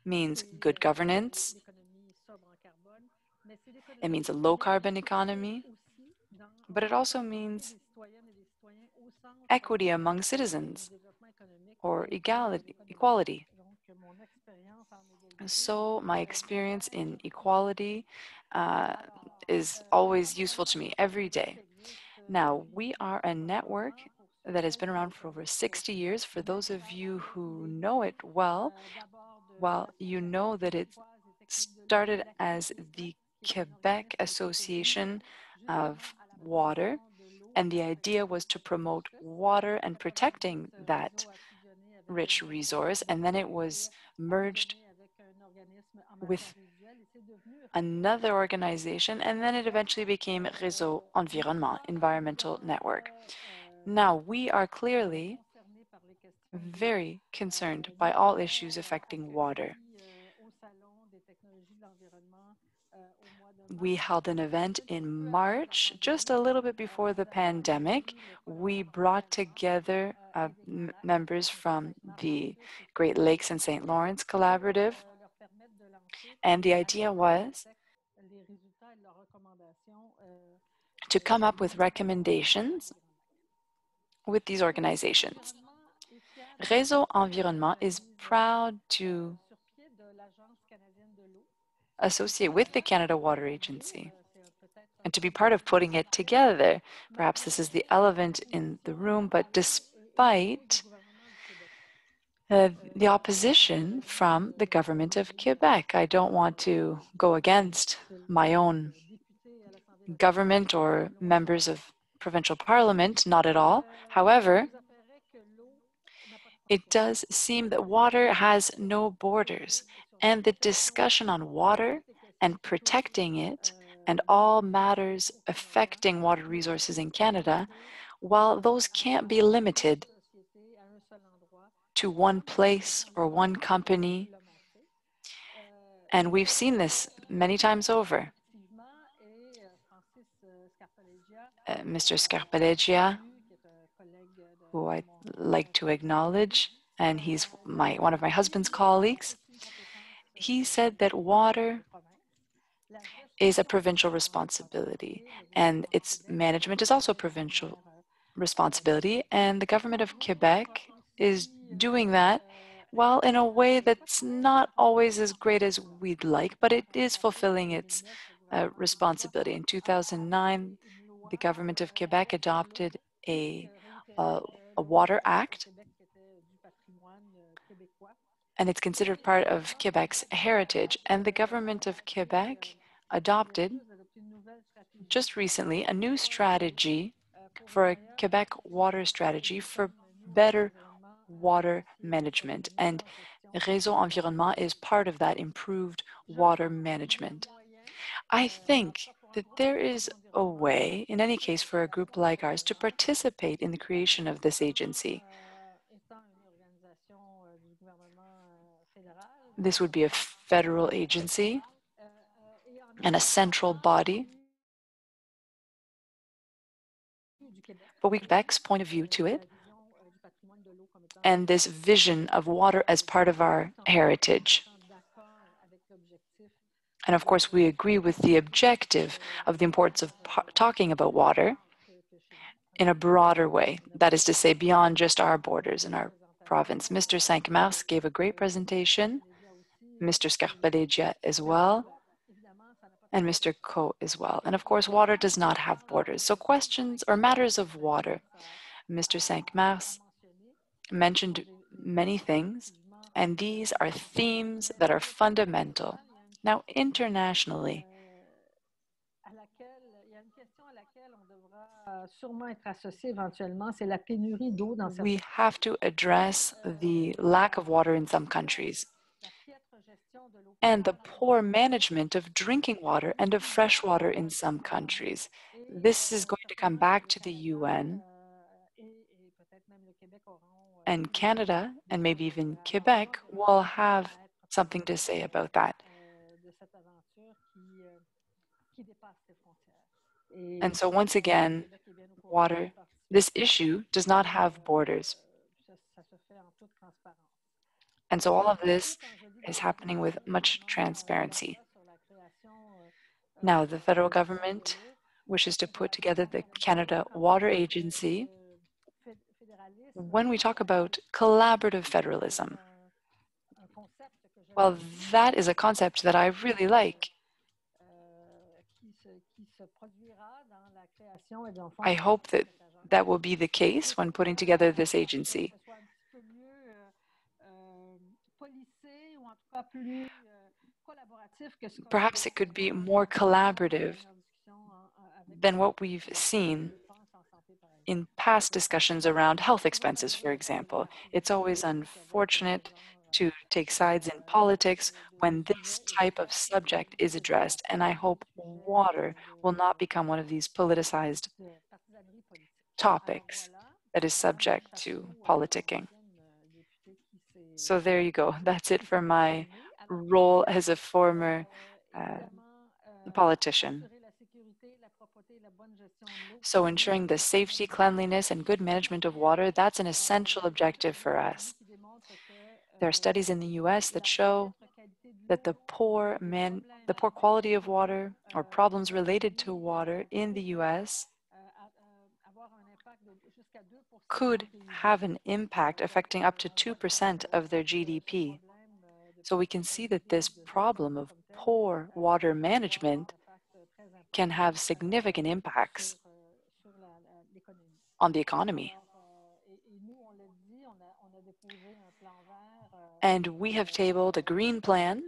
means good governance, it means a low carbon economy, but it also means equity among citizens or equality. equality. So my experience in equality uh, is always useful to me every day. Now, we are a network that has been around for over 60 years. For those of you who know it well, well, you know that it started as the Quebec Association of Water, and the idea was to promote water and protecting that rich resource, and then it was merged with another organization, and then it eventually became Réseau Environnement, Environmental Network. Now, we are clearly very concerned by all issues affecting water. We held an event in March, just a little bit before the pandemic. We brought together uh, members from the Great Lakes and St. Lawrence Collaborative, and the idea was to come up with recommendations with these organizations. Réseau Environnement is proud to associate with the Canada Water Agency. and to be part of putting it together. Perhaps this is the elephant in the room, but despite uh, the opposition from the government of Quebec, I don't want to go against my own government or members of provincial parliament, not at all. However, it does seem that water has no borders, and the discussion on water and protecting it and all matters affecting water resources in Canada, while those can't be limited to one place or one company, and we've seen this many times over. Uh, Mr. Scarpaleggia, who I'd like to acknowledge, and he's my one of my husband's colleagues, he said that water is a provincial responsibility, and its management is also a provincial responsibility, and the government of Quebec is doing that well in a way that's not always as great as we'd like, but it is fulfilling its uh, responsibility. In 2009, the government of Quebec adopted a, a, a Water Act, and it's considered part of Quebec's heritage. And the government of Quebec adopted just recently a new strategy for a Quebec water strategy for better water management. And Réseau Environnement is part of that improved water management. I think that there is a way, in any case, for a group like ours to participate in the creation of this agency. This would be a federal agency and a central body. But we Quebec's point of view to it and this vision of water as part of our heritage. And of course, we agree with the objective of the importance of talking about water in a broader way, that is to say, beyond just our borders and our province. Mr. Cinq-Mars gave a great presentation, Mr. Scarpaleggia as well, and Mr. Caux as well. And of course, water does not have borders. So questions or matters of water, Mr. Cinq-Mars mentioned many things, and these are themes that are fundamental now, internationally, we have to address the lack of water in some countries and the poor management of drinking water and of fresh water in some countries. This is going to come back to the UN and Canada and maybe even Quebec will have something to say about that. And so once again, water, this issue does not have borders. And so all of this is happening with much transparency. Now, the federal government wishes to put together the Canada Water Agency. When we talk about collaborative federalism, well, that is a concept that I really like. I hope that that will be the case when putting together this agency. Perhaps it could be more collaborative than what we've seen in past discussions around health expenses, for example. It's always unfortunate to take sides in politics when this type of subject is addressed, and I hope water will not become one of these politicized topics that is subject to politicking. So there you go. That's it for my role as a former uh, politician. So ensuring the safety, cleanliness, and good management of water, that's an essential objective for us. There are studies in the US that show that the poor man, the poor quality of water or problems related to water in the US could have an impact affecting up to 2% of their GDP. So we can see that this problem of poor water management can have significant impacts on the economy. And we have tabled a green plan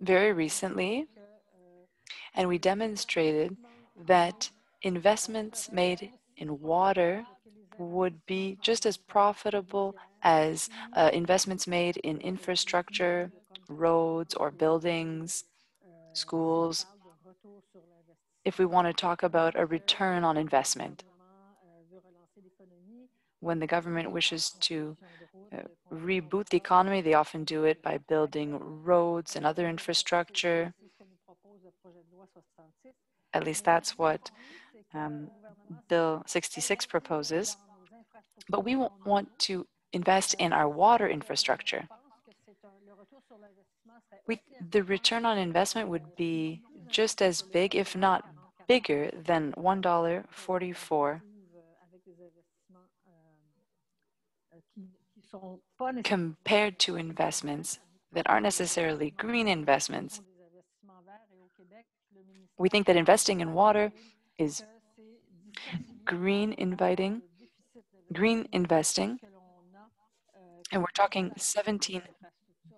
very recently, and we demonstrated that investments made in water would be just as profitable as uh, investments made in infrastructure, roads or buildings, schools, if we want to talk about a return on investment. When the government wishes to uh, reboot the economy, they often do it by building roads and other infrastructure. At least that's what um, Bill 66 proposes. But we want to invest in our water infrastructure. We, the return on investment would be just as big, if not bigger, than $1.44 compared to investments that aren't necessarily green investments. We think that investing in water is green inviting, green investing, and we're talking 17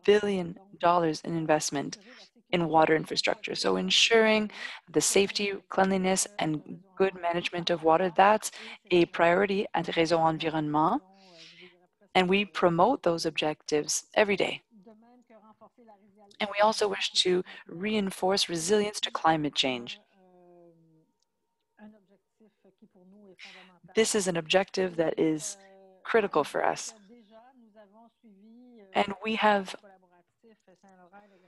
billion dollars in investment in water infrastructure. So ensuring the safety, cleanliness, and good management of water, that's a priority at Réseau Environnement and we promote those objectives every day. And we also wish to reinforce resilience to climate change. This is an objective that is critical for us. And we have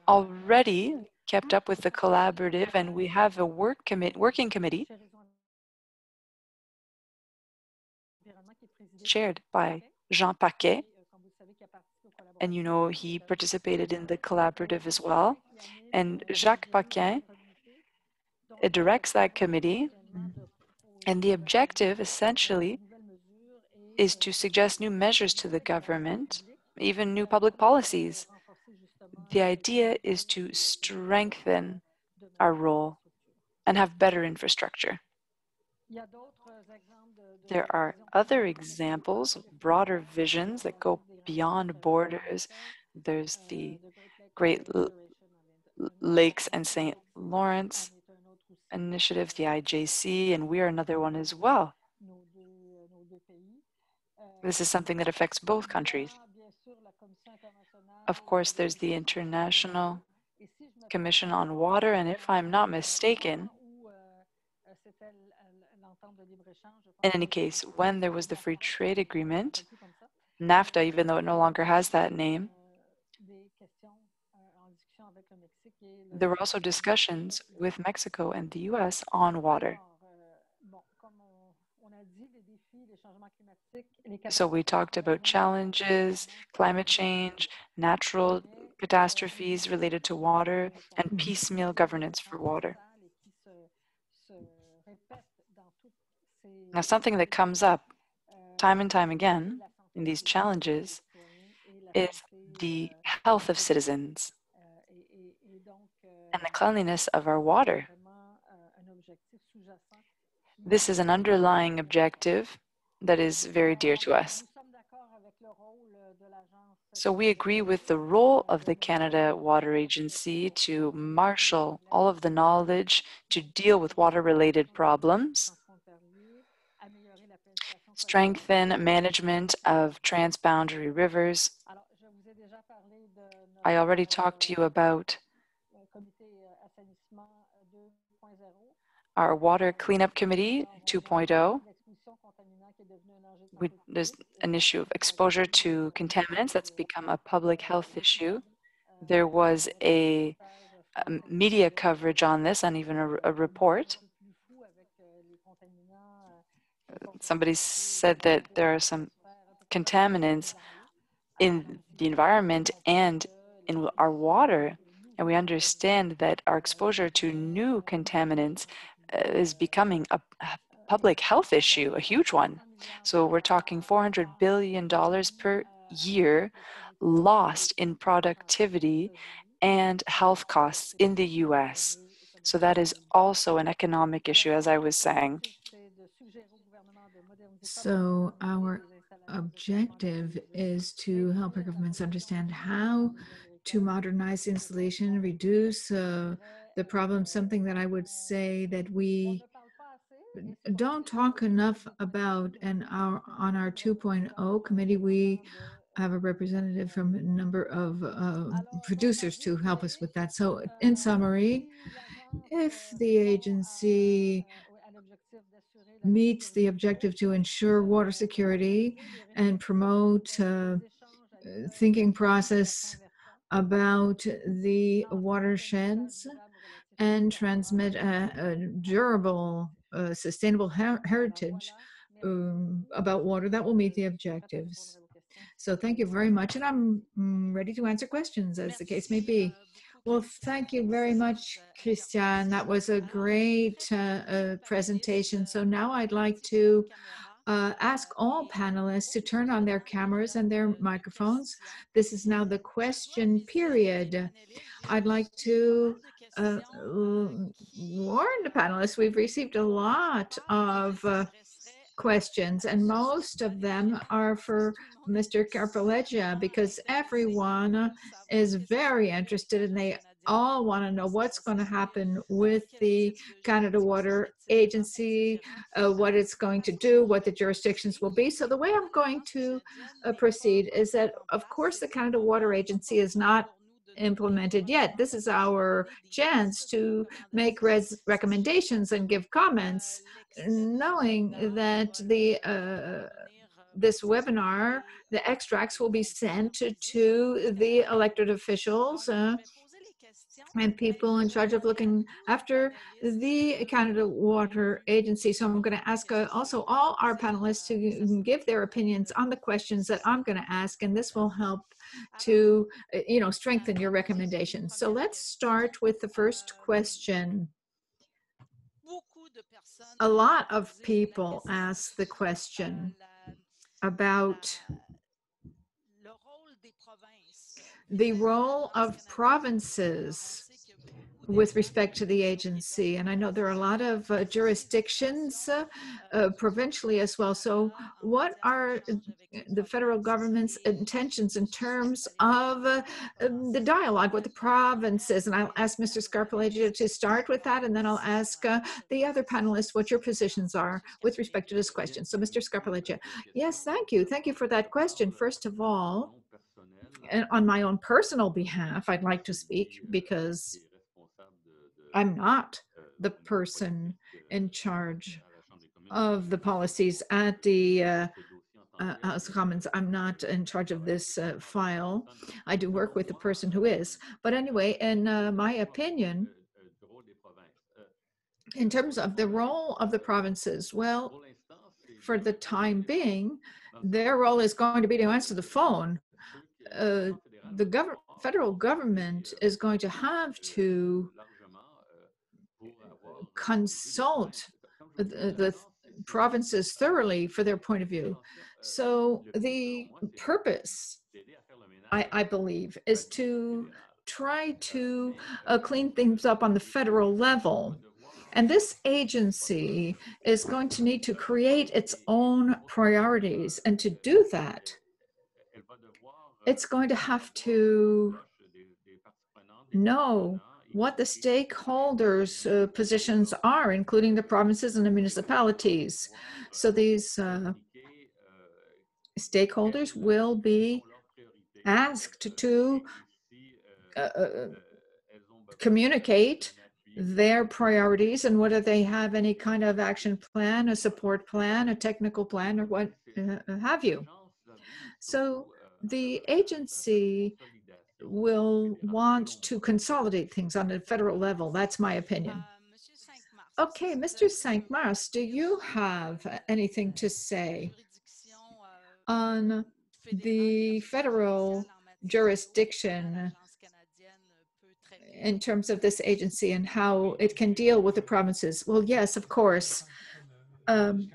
already kept up with the collaborative and we have a work commit, working committee chaired by Jean Paquet. And you know, he participated in the collaborative as well. And Jacques Paquin directs that committee. And the objective essentially is to suggest new measures to the government, even new public policies. The idea is to strengthen our role and have better infrastructure. There are other examples, broader visions that go beyond borders. There's the Great L Lakes and St. Lawrence initiative, the IJC, and we are another one as well. This is something that affects both countries. Of course, there's the International Commission on Water, and if I'm not mistaken, in any case, when there was the free trade agreement, NAFTA, even though it no longer has that name, there were also discussions with Mexico and the US on water. So we talked about challenges, climate change, natural catastrophes related to water, and mm-hmm. piecemeal governance for water. Now, something that comes up time and time again in these challenges is the health of citizens and the cleanliness of our water. This is an underlying objective that is very dear to us. So we agree with the role of the Canada Water Agency to marshal all of the knowledge to deal with water-related problems strengthen management of transboundary rivers. I already talked to you about our Water Cleanup Committee 2.0. there's an issue of exposure to contaminants that's become a public health issue. There was a, a media coverage on this and even a, a report somebody said that there are some contaminants in the environment and in our water, and we understand that our exposure to new contaminants uh, is becoming a public health issue, a huge one. So we're talking $400 billion per year lost in productivity and health costs in the US. So that is also an economic issue, as I was saying. So our objective is to help our governments understand how to modernize installation, reduce uh, the problem, something that I would say that we don't talk enough about and our on our 2.0 committee. We have a representative from a number of uh, producers to help us with that. So in summary if the agency meets the objective to ensure water security and promote uh, thinking process about the watersheds and transmit a, a durable, uh, sustainable her heritage um, about water that will meet the objectives. So thank you very much. And I'm mm, ready to answer questions as the case may be. Well, thank you very much, Christiane. That was a great uh, uh, presentation. So now I'd like to uh, ask all panelists to turn on their cameras and their microphones. This is now the question period. I'd like to uh, warn the panelists, we've received a lot of uh, questions and most of them are for Mr. Scarpaleggia because everyone is very interested and they all want to know what's going to happen with the Canada Water Agency, uh, what it's going to do, what the jurisdictions will be. So the way I'm going to uh, proceed is that, of course, the Canada Water Agency is not implemented yet. This is our chance to make recommendations and give comments, knowing that the uh, this webinar, the extracts will be sent to, to the elected officials uh, and people in charge of looking after the Canada Water Agency. So I'm going to ask uh, also all our panelists to give their opinions on the questions that I'm going to ask, and this will help to uh, you know strengthen your recommendations. So let's start with the first question. A lot of people ask the question about the role of provinces with respect to the agency. And I know there are a lot of uh, jurisdictions uh, uh, provincially as well. So, what are the federal government's intentions in terms of uh, the dialogue with the provinces? And I'll ask Mr. Scarpaleggia to start with that, and then I'll ask uh, the other panelists what your positions are with respect to this question. So, Mr. Scarpaleggia, yes, thank you. Thank you for that question. First of all, and on my own personal behalf, I'd like to speak because I'm not the person in charge of the policies at the uh, uh, House of Commons. I'm not in charge of this uh, file. I do work with the person who is. But anyway, in uh, my opinion, in terms of the role of the provinces, well, for the time being, their role is going to be to answer the phone. Uh, the gov- federal government is going to have to consult the, the provinces thoroughly for their point of view. So the purpose, I, I believe, is to try to uh, clean things up on the federal level. And this agency is going to need to create its own priorities. And to do that, it's going to have to know what the stakeholders' uh, positions are, including the provinces and the municipalities. So these uh, stakeholders will be asked to uh, uh communicate their priorities and whether they have any kind of action plan, a support plan, a technical plan, or what uh, have you. So the agency will want to consolidate things on a federal level. That's my opinion. Okay, Mr. Cinq-Mars, do you have anything to say on the federal jurisdiction in terms of this agency and how it can deal with the provinces? Well, yes, of course. Um,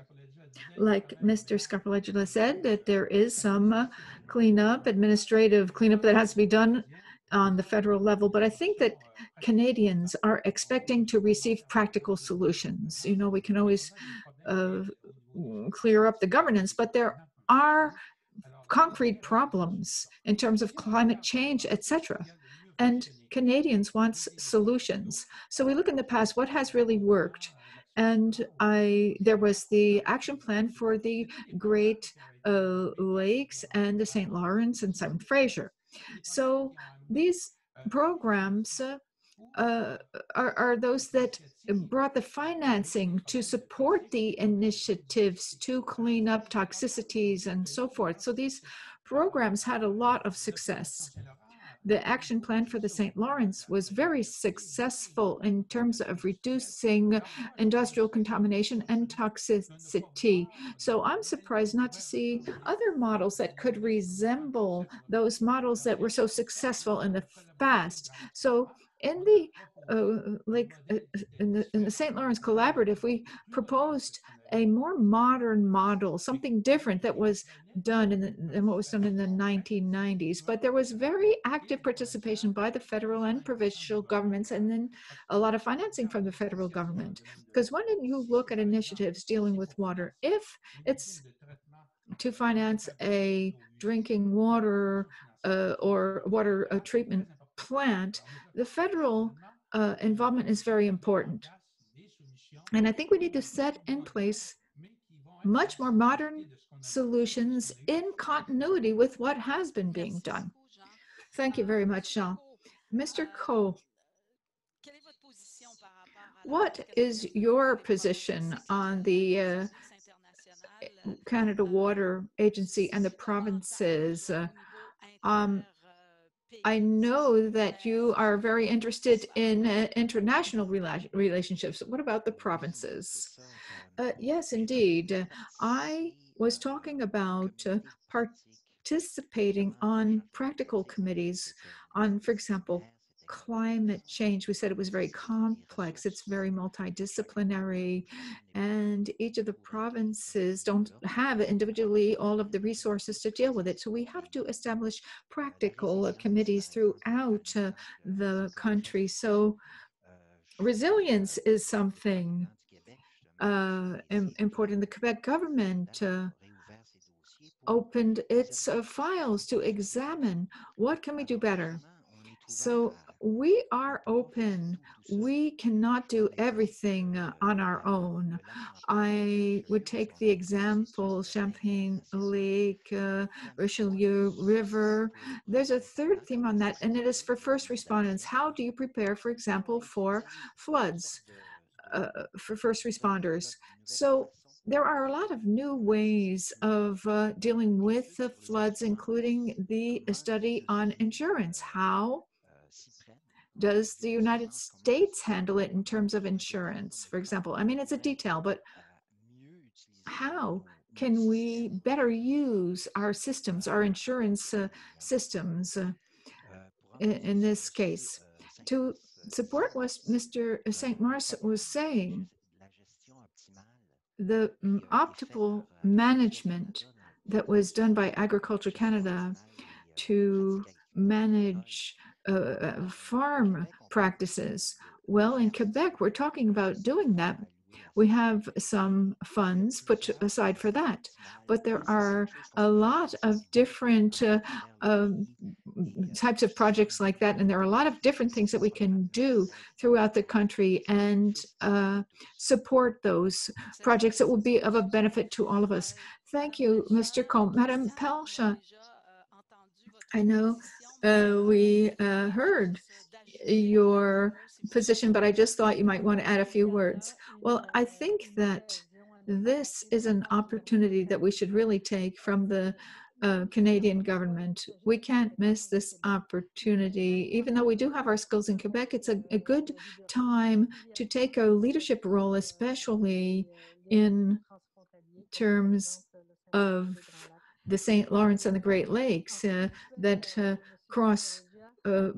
like Mr. Scarpaleggia said, that there is some uh, cleanup, administrative cleanup that has to be done on the federal level, but I think that Canadians are expecting to receive practical solutions. You know, we can always uh, clear up the governance, but there are concrete problems in terms of climate change, etc. And Canadians want solutions. So we look in the past, what has really worked? And I there was the action plan for the Great uh, Lakes and the St. Lawrence and Simon Fraser. So these programs uh, uh, are, are those that brought the financing to support the initiatives to clean up toxicities and so forth. So these programs had a lot of success the action plan for the St. Lawrence was very successful in terms of reducing industrial contamination and toxicity. So I'm surprised not to see other models that could resemble those models that were so successful in the past. So in the uh, like uh, in the, in the St. Lawrence Collaborative, we proposed a more modern model, something different that was done in the, than what was done in the 1990s. But there was very active participation by the federal and provincial governments, and then a lot of financing from the federal government. Because when you look at initiatives dealing with water, if it's to finance a drinking water uh, or water uh, treatment plant, the federal uh, involvement is very important. And I think we need to set in place much more modern solutions in continuity with what has been being done. Thank you very much, Jean. Mr. Caux, what is your position on the uh, Canada Water Agency and the provinces? Uh, um, I know that you are very interested in uh, international rela relationships. What about the provinces? Uh, yes, indeed. I was talking about uh, participating on practical committees on, for example, climate change, we said it was very complex, it's very multidisciplinary, and each of the provinces don't have individually all of the resources to deal with it. So we have to establish practical uh, committees throughout uh, the country. So resilience is something uh, important. The Quebec government uh, opened its uh, files to examine what can we do better. So we are open. We cannot do everything uh, on our own. I would take the example Champlain Lake, uh, Richelieu River. There's a third theme on that, and it is for first responders. How do you prepare, for example, for floods uh, for first responders? So there are a lot of new ways of uh, dealing with the floods, including the study on insurance. How does the United States handle it in terms of insurance, for example? I mean, it's a detail, but how can we better use our systems, our insurance uh, systems uh, in, in, this case? To support what Mr. Cinq-Mars was saying, the optimal management that was done by Agriculture Canada to manage uh, uh, farm practices. Well, in Quebec, we're talking about doing that. We have some funds put aside for that, but there are a lot of different uh, um, types of projects like that, and there are a lot of different things that we can do throughout the country and uh, support those projects that will be of a benefit to all of us. Thank you, Mr. Caux. Madam Pelchat, I know uh, we uh, heard your position, but I just thought you might want to add a few words. Well, I think that this is an opportunity that we should really take from the uh, Canadian government. We can't miss this opportunity. Even though we do have our skills in Quebec, it's a, a good time to take a leadership role, especially in terms of the St. Lawrence and the Great Lakes uh, that uh, cross uh,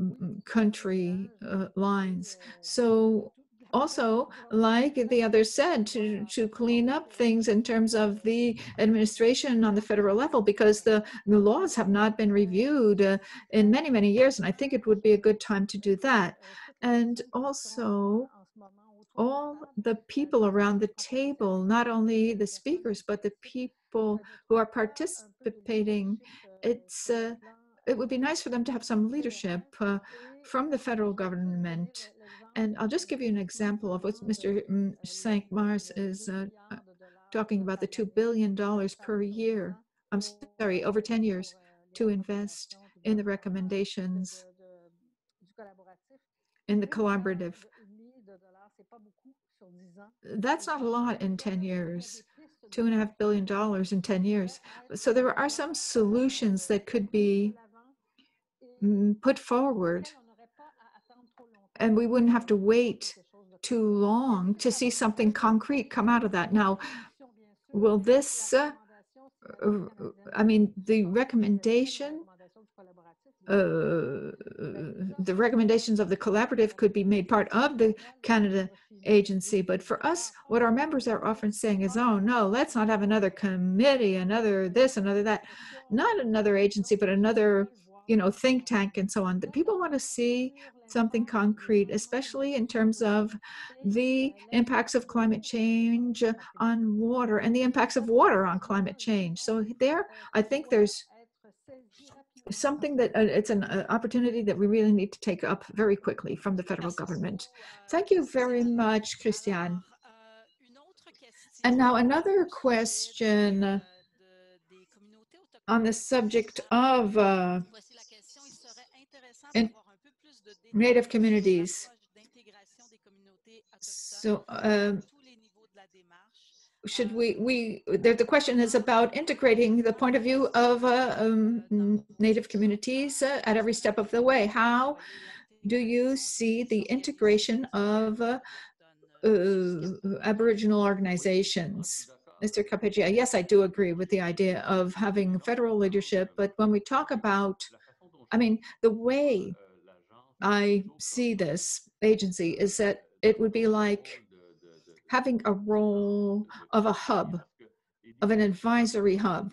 country uh, lines. So also, like the others said, to, to clean up things in terms of the administration on the federal level because the, the laws have not been reviewed uh, in many, many years. And I think it would be a good time to do that. And also, all the people around the table, not only the speakers, but the people who are participating, it's uh, it would be nice for them to have some leadership uh, from the federal government. And I'll just give you an example of what Mr. Cinq-Mars is uh, uh, talking about the $2 billion per year. I'm sorry, over 10 years to invest in the recommendations in the collaborative that's not a lot in 10 years two and a half billion dollars in 10 years so there are some solutions that could be mm, put forward and we wouldn't have to wait too long to see something concrete come out of that now will this uh, i mean the recommendation uh, the recommendations of the collaborative could be made part of the Canada agency. But for us, what our members are often saying is, oh no, let's not have another committee, another this, another that, not another agency, but another, you know, think tank and so on. That people want to see something concrete, especially in terms of the impacts of climate change on water and the impacts of water on climate change. So there, I think there's something that uh, it's an uh, opportunity that we really need to take up very quickly from the federal government. Thank you very much, Christiane. And now another question on the subject of uh, native communities. So uh, should we we the, the question is about integrating the point of view of uh, um, native communities uh, at every step of the way how do you see the integration of uh, uh aboriginal organizations mr Kapegia, yes i do agree with the idea of having federal leadership but when we talk about i mean the way i see this agency is that it would be like having a role of a hub, of an advisory hub,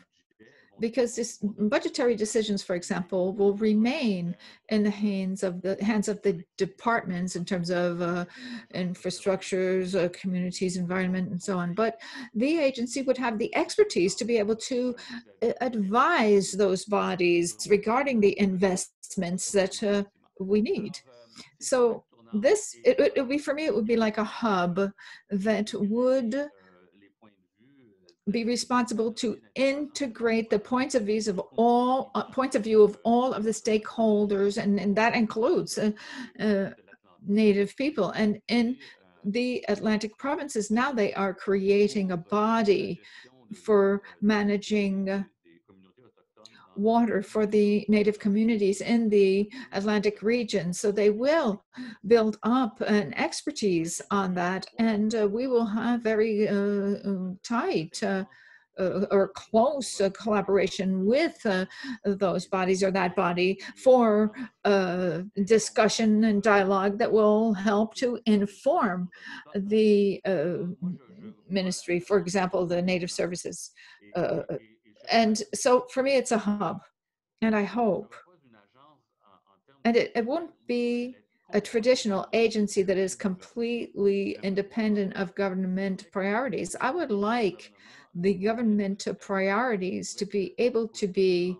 because this budgetary decisions, for example, will remain in the hands of the hands of the departments in terms of uh, infrastructures, uh, communities, environment, and so on. But the agency would have the expertise to be able to uh, advise those bodies regarding the investments that uh, we need. So this it, it would be for me it would be like a hub that would be responsible to integrate the points of views of all uh, points of view of all of the stakeholders and, and that includes uh, uh, native people. And in the atlantic provinces now they are creating a body for managing water for the native communities in the Atlantic region. So they will build up an expertise on that, and uh, we will have very uh, um, tight. Uh, uh, or close uh, collaboration with uh, those bodies or that body for discussion and dialogue that will help to inform the ministry, for example, the Native Services and so for me, it's a hub, and I hope. And it, it won't be a traditional agency that is completely independent of government priorities. I would like the government priorities to be able to be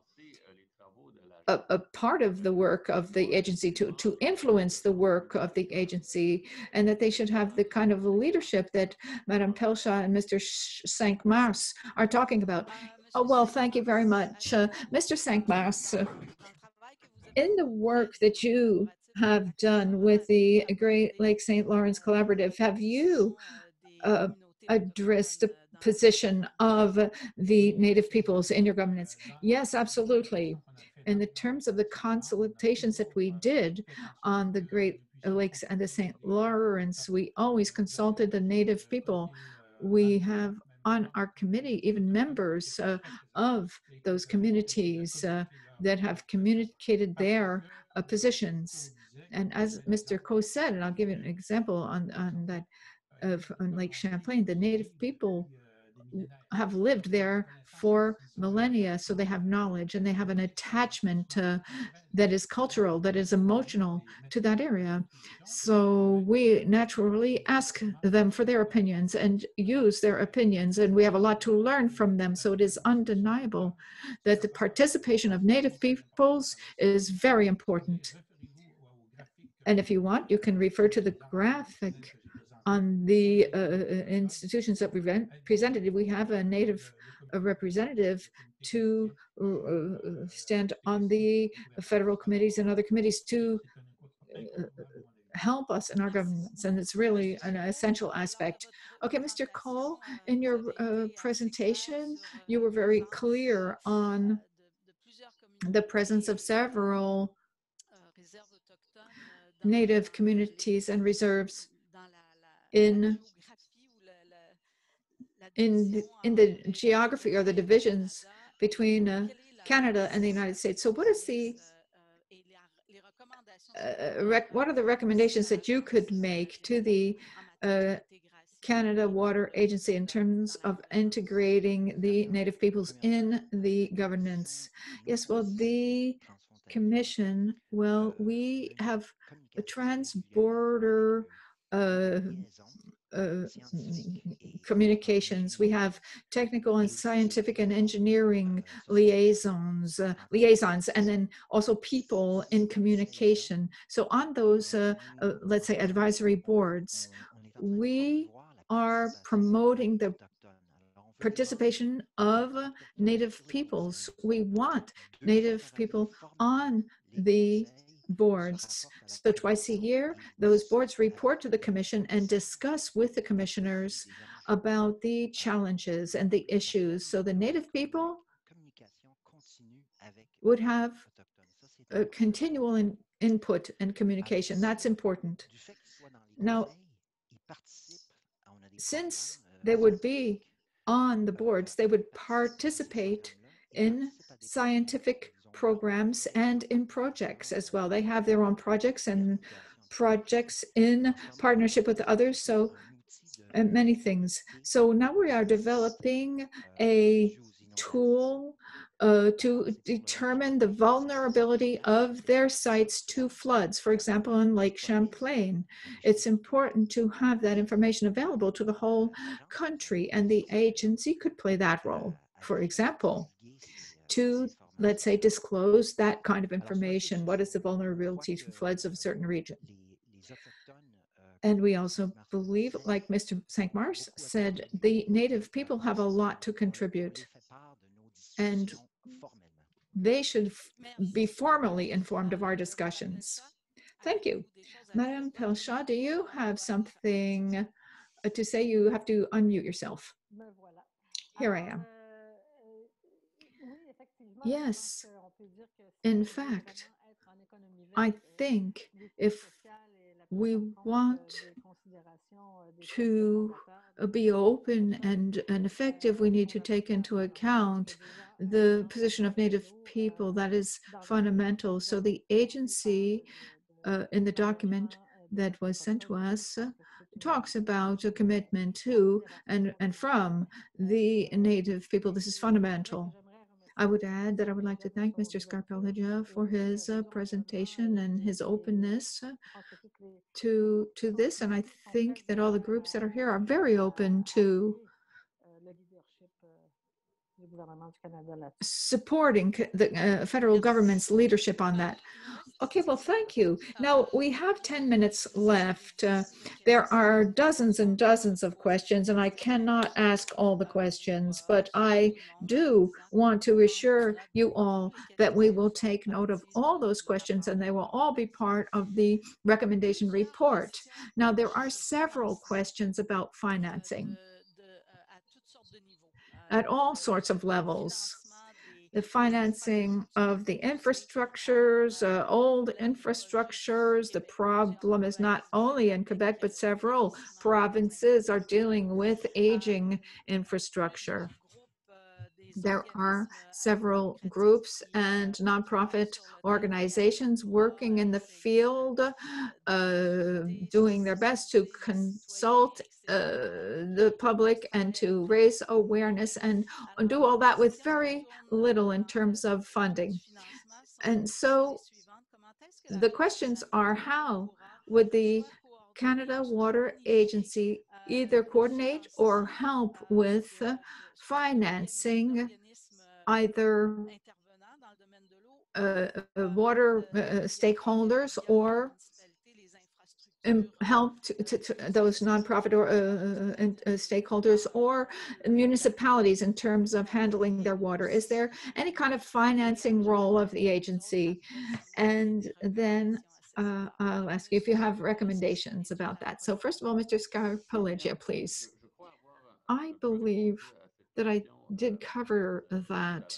a, a, part of the work of the agency to, to influence the work of the agency and that they should have the kind of leadership that Madame Pelchat and Mr. Cinq-Mars are talking about. Oh, well, thank you very much. Uh, Mr. Cinq-Mars, uh, in the work that you have done with the Great Lake St. Lawrence Collaborative, have you uh, addressed the position of the Native peoples in your governance? Yes, absolutely. In the terms of the consultations that we did on the Great Lakes and the St. Lawrence, we always consulted the Native people. We have on our committee, even members uh, of those communities uh, that have communicated their uh, positions. And as Mr. Caux said, and I'll give you an example on, on that of on Lake Champlain, the native people have lived there for millennia, so they have knowledge and they have an attachment uh, that is cultural, that is emotional to that area. So we naturally ask them for their opinions and use their opinions, and we have a lot to learn from them. So it is undeniable that the participation of Native peoples is very important. And if you want, you can refer to the graphic on the uh, uh, institutions that we presented, we have a native representative to uh, uh, stand on the federal committees and other committees to uh, help us in our governments. And it's really an essential aspect. Okay, Mr. Caux, in your uh, presentation, you were very clear on the presence of several native communities and reserves in in in the geography or the divisions between uh, Canada and the United States. So, what is the uh, what are the recommendations that you could make to the uh, Canada Water Agency in terms of integrating the Native peoples in the governance? Yes, well, the Commission, well, we have a trans-border uh, communications. We have technical and scientific and engineering liaisons, uh, liaisons, and then also people in communication. So on those, uh, uh let's say, advisory boards, we are promoting the participation of Native peoples. We want Native people on the boards. So twice a year, those boards report to the commission and discuss with the commissioners about the challenges and the issues. So the native people would have a continual in, input and communication. That's important. Now, since they would be on the boards, they would participate in scientific programs and in projects as well. They have their own projects and projects in partnership with others. So uh, many things. So now we are developing a tool uh, to determine the vulnerability of their sites to floods. For example, in Lake Champlain, it's important to have that information available to the whole country, and the agency could play that role. For example, to let's say, disclose that kind of information. What is the vulnerability to floods of a certain region? And we also believe, like Mr. Cinq-Mars said, the native people have a lot to contribute. And they should be formally informed of our discussions. Thank you. Madame Pelchat, do you have something to say? You have to unmute yourself. Here I am. Yes. In fact, I think if we want to be open and, and effective, we need to take into account the position of Native people. That is fundamental. So the agency uh, in the document that was sent to us uh, talks about a commitment to and, and from the Native people. This is fundamental. I would add that I would like to thank Mr. Scarpaleggia for his uh, presentation and his openness to, to this. And I think that all the groups that are here are very open to supporting the uh, federal government's leadership on that. Okay, well, thank you. Now, we have 10 minutes left. Uh, there are dozens and dozens of questions, and I cannot ask all the questions, but I do want to assure you all that we will take note of all those questions, and they will all be part of the recommendation report. Now, there are several questions about financing at all sorts of levels. The financing of the infrastructures, uh, old infrastructures. The problem is not only in Quebec, but several provinces are dealing with aging infrastructure. There are several groups and nonprofit organizations working in the field, uh, doing their best to consult uh, the public and to raise awareness and do all that with very little in terms of funding. And so the questions are how would the Canada Water Agency either coordinate or help with financing either uh, uh, water uh, stakeholders or um, help to, to, to those nonprofit or uh, uh, uh, stakeholders or municipalities in terms of handling their water? Is there any kind of financing role of the agency? And then uh, I'll ask you if you have recommendations about that. So first of all, Mr. Scarpaleggia, please. I believe that I did cover that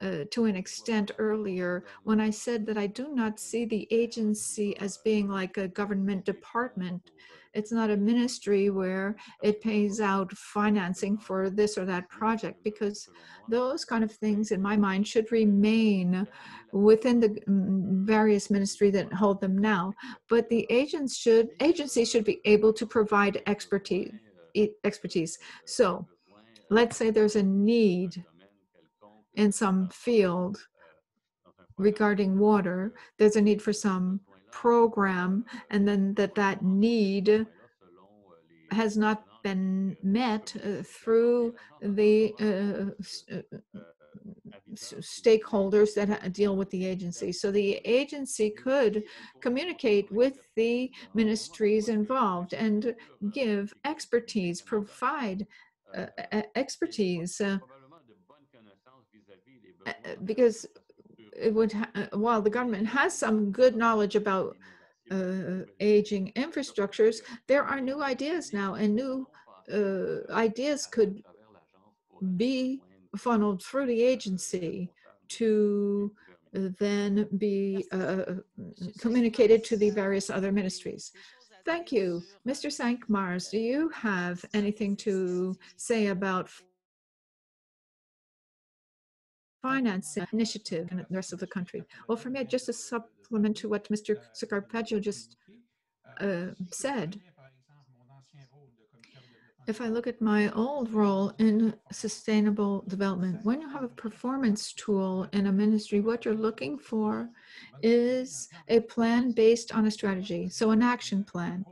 uh, to an extent earlier when I said that I do not see the agency as being like a government department. It's not a ministry where it pays out financing for this or that project because those kind of things, in my mind, should remain within the mm, various ministry that hold them now. But the agents should agency should be able to provide expertise. Expertise. So, let's say there's a need in some field regarding water, there's a need for some program, and then that that need has not been met uh, through the uh, uh stakeholders that deal with the agency. So the agency could communicate with the ministries involved and give expertise, provide uh, expertise uh, uh, because it would uh, while the government has some good knowledge about uh, aging infrastructures, there are new ideas now, and new uh, ideas could be funneled through the agency to then be uh, communicated to the various other ministries. Thank you. Mr. Cinq-Mars, do you have anything to say about finance initiative in the rest of the country? Well, for me, just a supplement to what Mr. Scarpaleggia just uh, said, if I look at my old role in sustainable development, when you have a performance tool in a ministry, what you're looking for is a plan based on a strategy, so an action plan.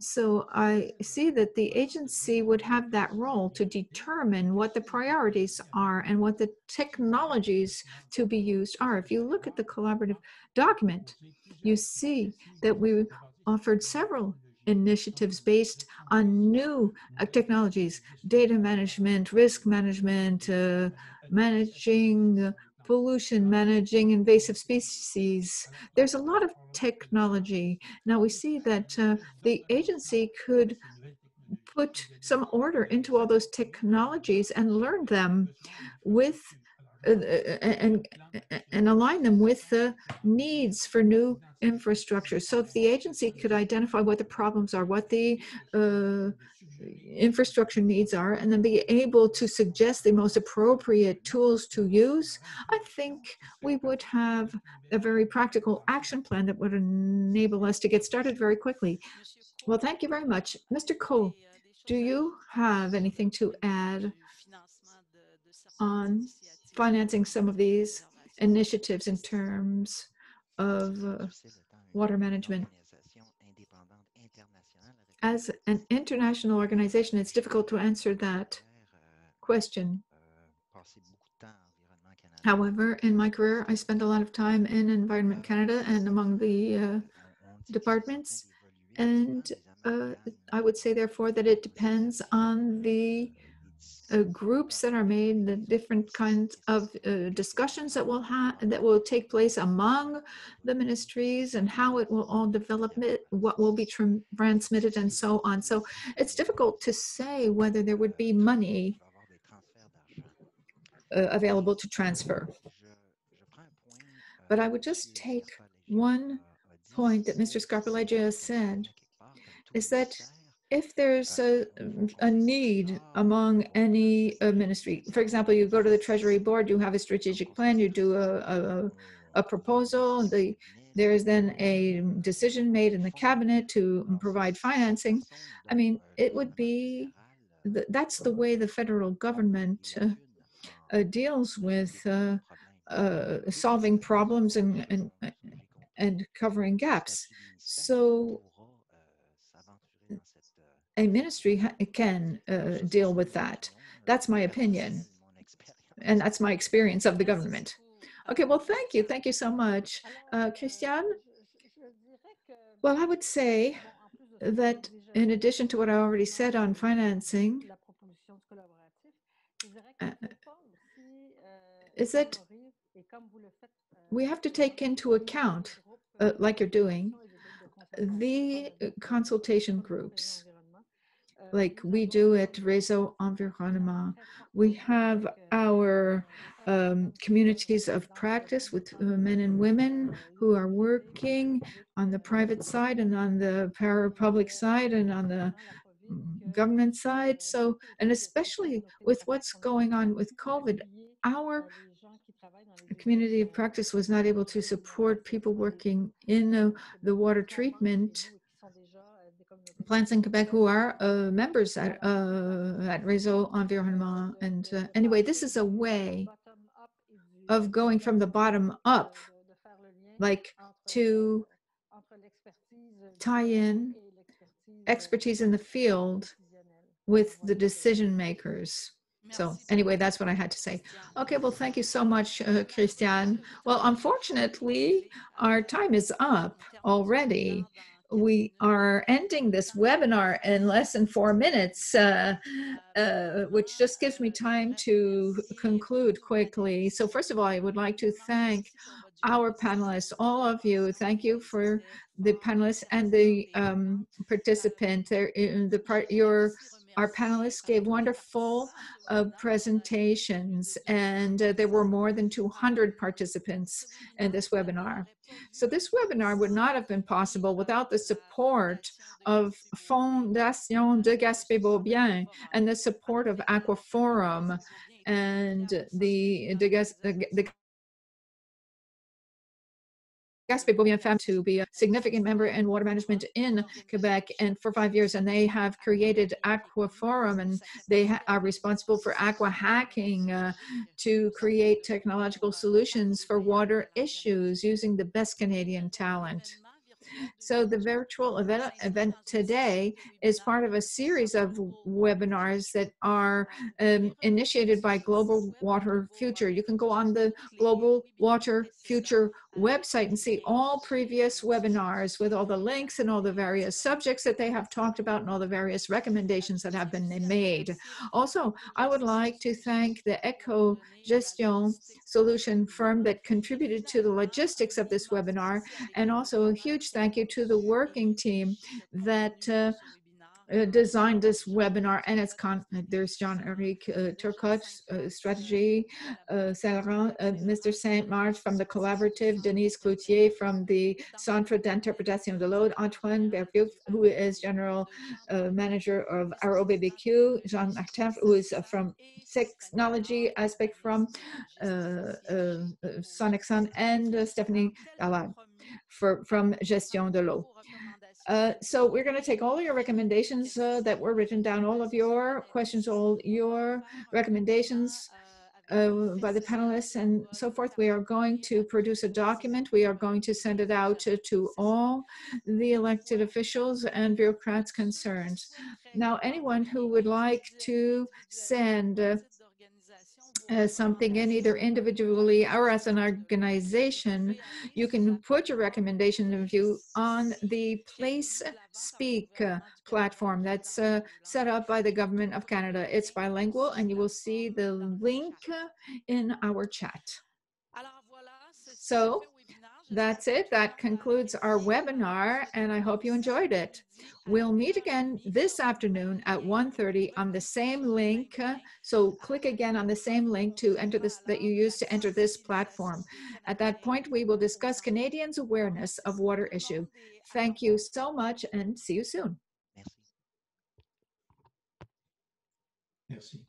So I see that the agency would have that role to determine what the priorities are and what the technologies to be used are. If you look at the collaborative document, you see that we offered several initiatives based on new uh, technologies, data management, risk management, uh, managing uh, pollution, managing invasive species. There's a lot of technology. Now we see that uh, the agency could put some order into all those technologies and learn them with uh, and and align them with the needs for new infrastructure. So if the agency could identify what the problems are, what the uh, infrastructure needs are, and then be able to suggest the most appropriate tools to use, I think we would have a very practical action plan that would enable us to get started very quickly. Well, thank you very much. Mr. Caux, do you have anything to add on financing some of these initiatives in terms of uh, water management. As an international organization, it's difficult to answer that question. However, in my career, I spent a lot of time in Environment Canada and among the uh, departments. And uh, I would say, therefore, that it depends on the uh, groups that are made, the different kinds of uh, discussions that will have that will take place among the ministries, and how it will all develop, it, what will be tr- transmitted, and so on. So it's difficult to say whether there would be money uh, available to transfer. But I would just take one point that Mr. Scarpaleggia said, is that if there's a, a need among any uh, ministry, for example, you go to the Treasury Board, you have a strategic plan, you do a, a, a proposal, the, there is then a decision made in the cabinet to provide financing. I mean, it would be, th- that's the way the federal government uh, uh, deals with uh, uh, solving problems and, and, and covering gaps. So a ministry can uh, deal with that. That's my opinion. And that's my experience of the government. Okay, well, thank you. Thank you so much. Uh, Christiane? Well, I would say that in addition to what I already said on financing, uh, is that we have to take into account, uh, like you're doing, the consultation groups like we do at Réseau Environnement. We have our um, communities of practice with men and women who are working on the private side and on the para-public side and on the government side. So, and especially with what's going on with COVID, our community of practice was not able to support people working in the water treatment plants in Quebec who are uh, members at, uh, at Réseau Environnement. And uh, anyway, this is a way of going from the bottom up, like to tie in expertise in the field with the decision makers. So anyway, that's what I had to say. Okay, well, thank you so much, uh, Christiane. Well, unfortunately, our time is up already we are ending this webinar in less than four minutes, uh, uh, which just gives me time to conclude quickly. So first of all, I would like to thank our panelists, all of you. Thank you for the panelists and the um, participant. The part, your our panelists gave wonderful uh, presentations and uh, there were more than 200 participants in this webinar. So this webinar would not have been possible without the support of Fondation de Gaspé-Beaubien and the support of Aquaforum and the, the, the Gaspé Beaubien Femme to be a significant member in water management in Quebec and for five years. And they have created Aqua Forum and they are responsible for AquaHacking uh, to create technological solutions for water issues using the best Canadian talent. So the virtual event, event today is part of a series of webinars that are um, initiated by Global Water Future. You can go on the Global Water Future website and see all previous webinars with all the links and all the various subjects that they have talked about and all the various recommendations that have been made. Also, I would like to thank the Eco Gestion solution firm that contributed to the logistics of this webinar and also a huge thank you to the working team that uh, uh, designed this webinar and it's con there's Jean-Eric uh, Turcotte, uh, strategy, uh, uh, Mr. Cinq-Mars from the collaborative, Denise Cloutier from the Centre d'Interprétation de l'Eau, Antoine Verville, who is general uh, manager of ROBVQ, Jean Martin, who is uh, from technology aspect from uh, Sonic Sun, and Stephanie Alad for, from Gestion de l'Eau. Uh, so we're going to take all your recommendations uh, that were written down, all of your questions, all your recommendations uh, by the panelists and so forth. We are going to produce a document. We are going to send it out to, all the elected officials and bureaucrats concerned. Now, anyone who would like to send uh, as something in either individually or as an organization, you can put your recommendation of you on the Place Speak uh, platform that's uh, set up by the Government of Canada. It's bilingual and you will see the link in our chat. So that's it. That concludes our webinar, and I hope you enjoyed it. We'll meet again this afternoon at 1.30 on the same link. So click again on the same link to enter this that you use to enter this platform. At that point, we will discuss Canadians' awareness of water issue. Thank you so much, and see you soon. Merci.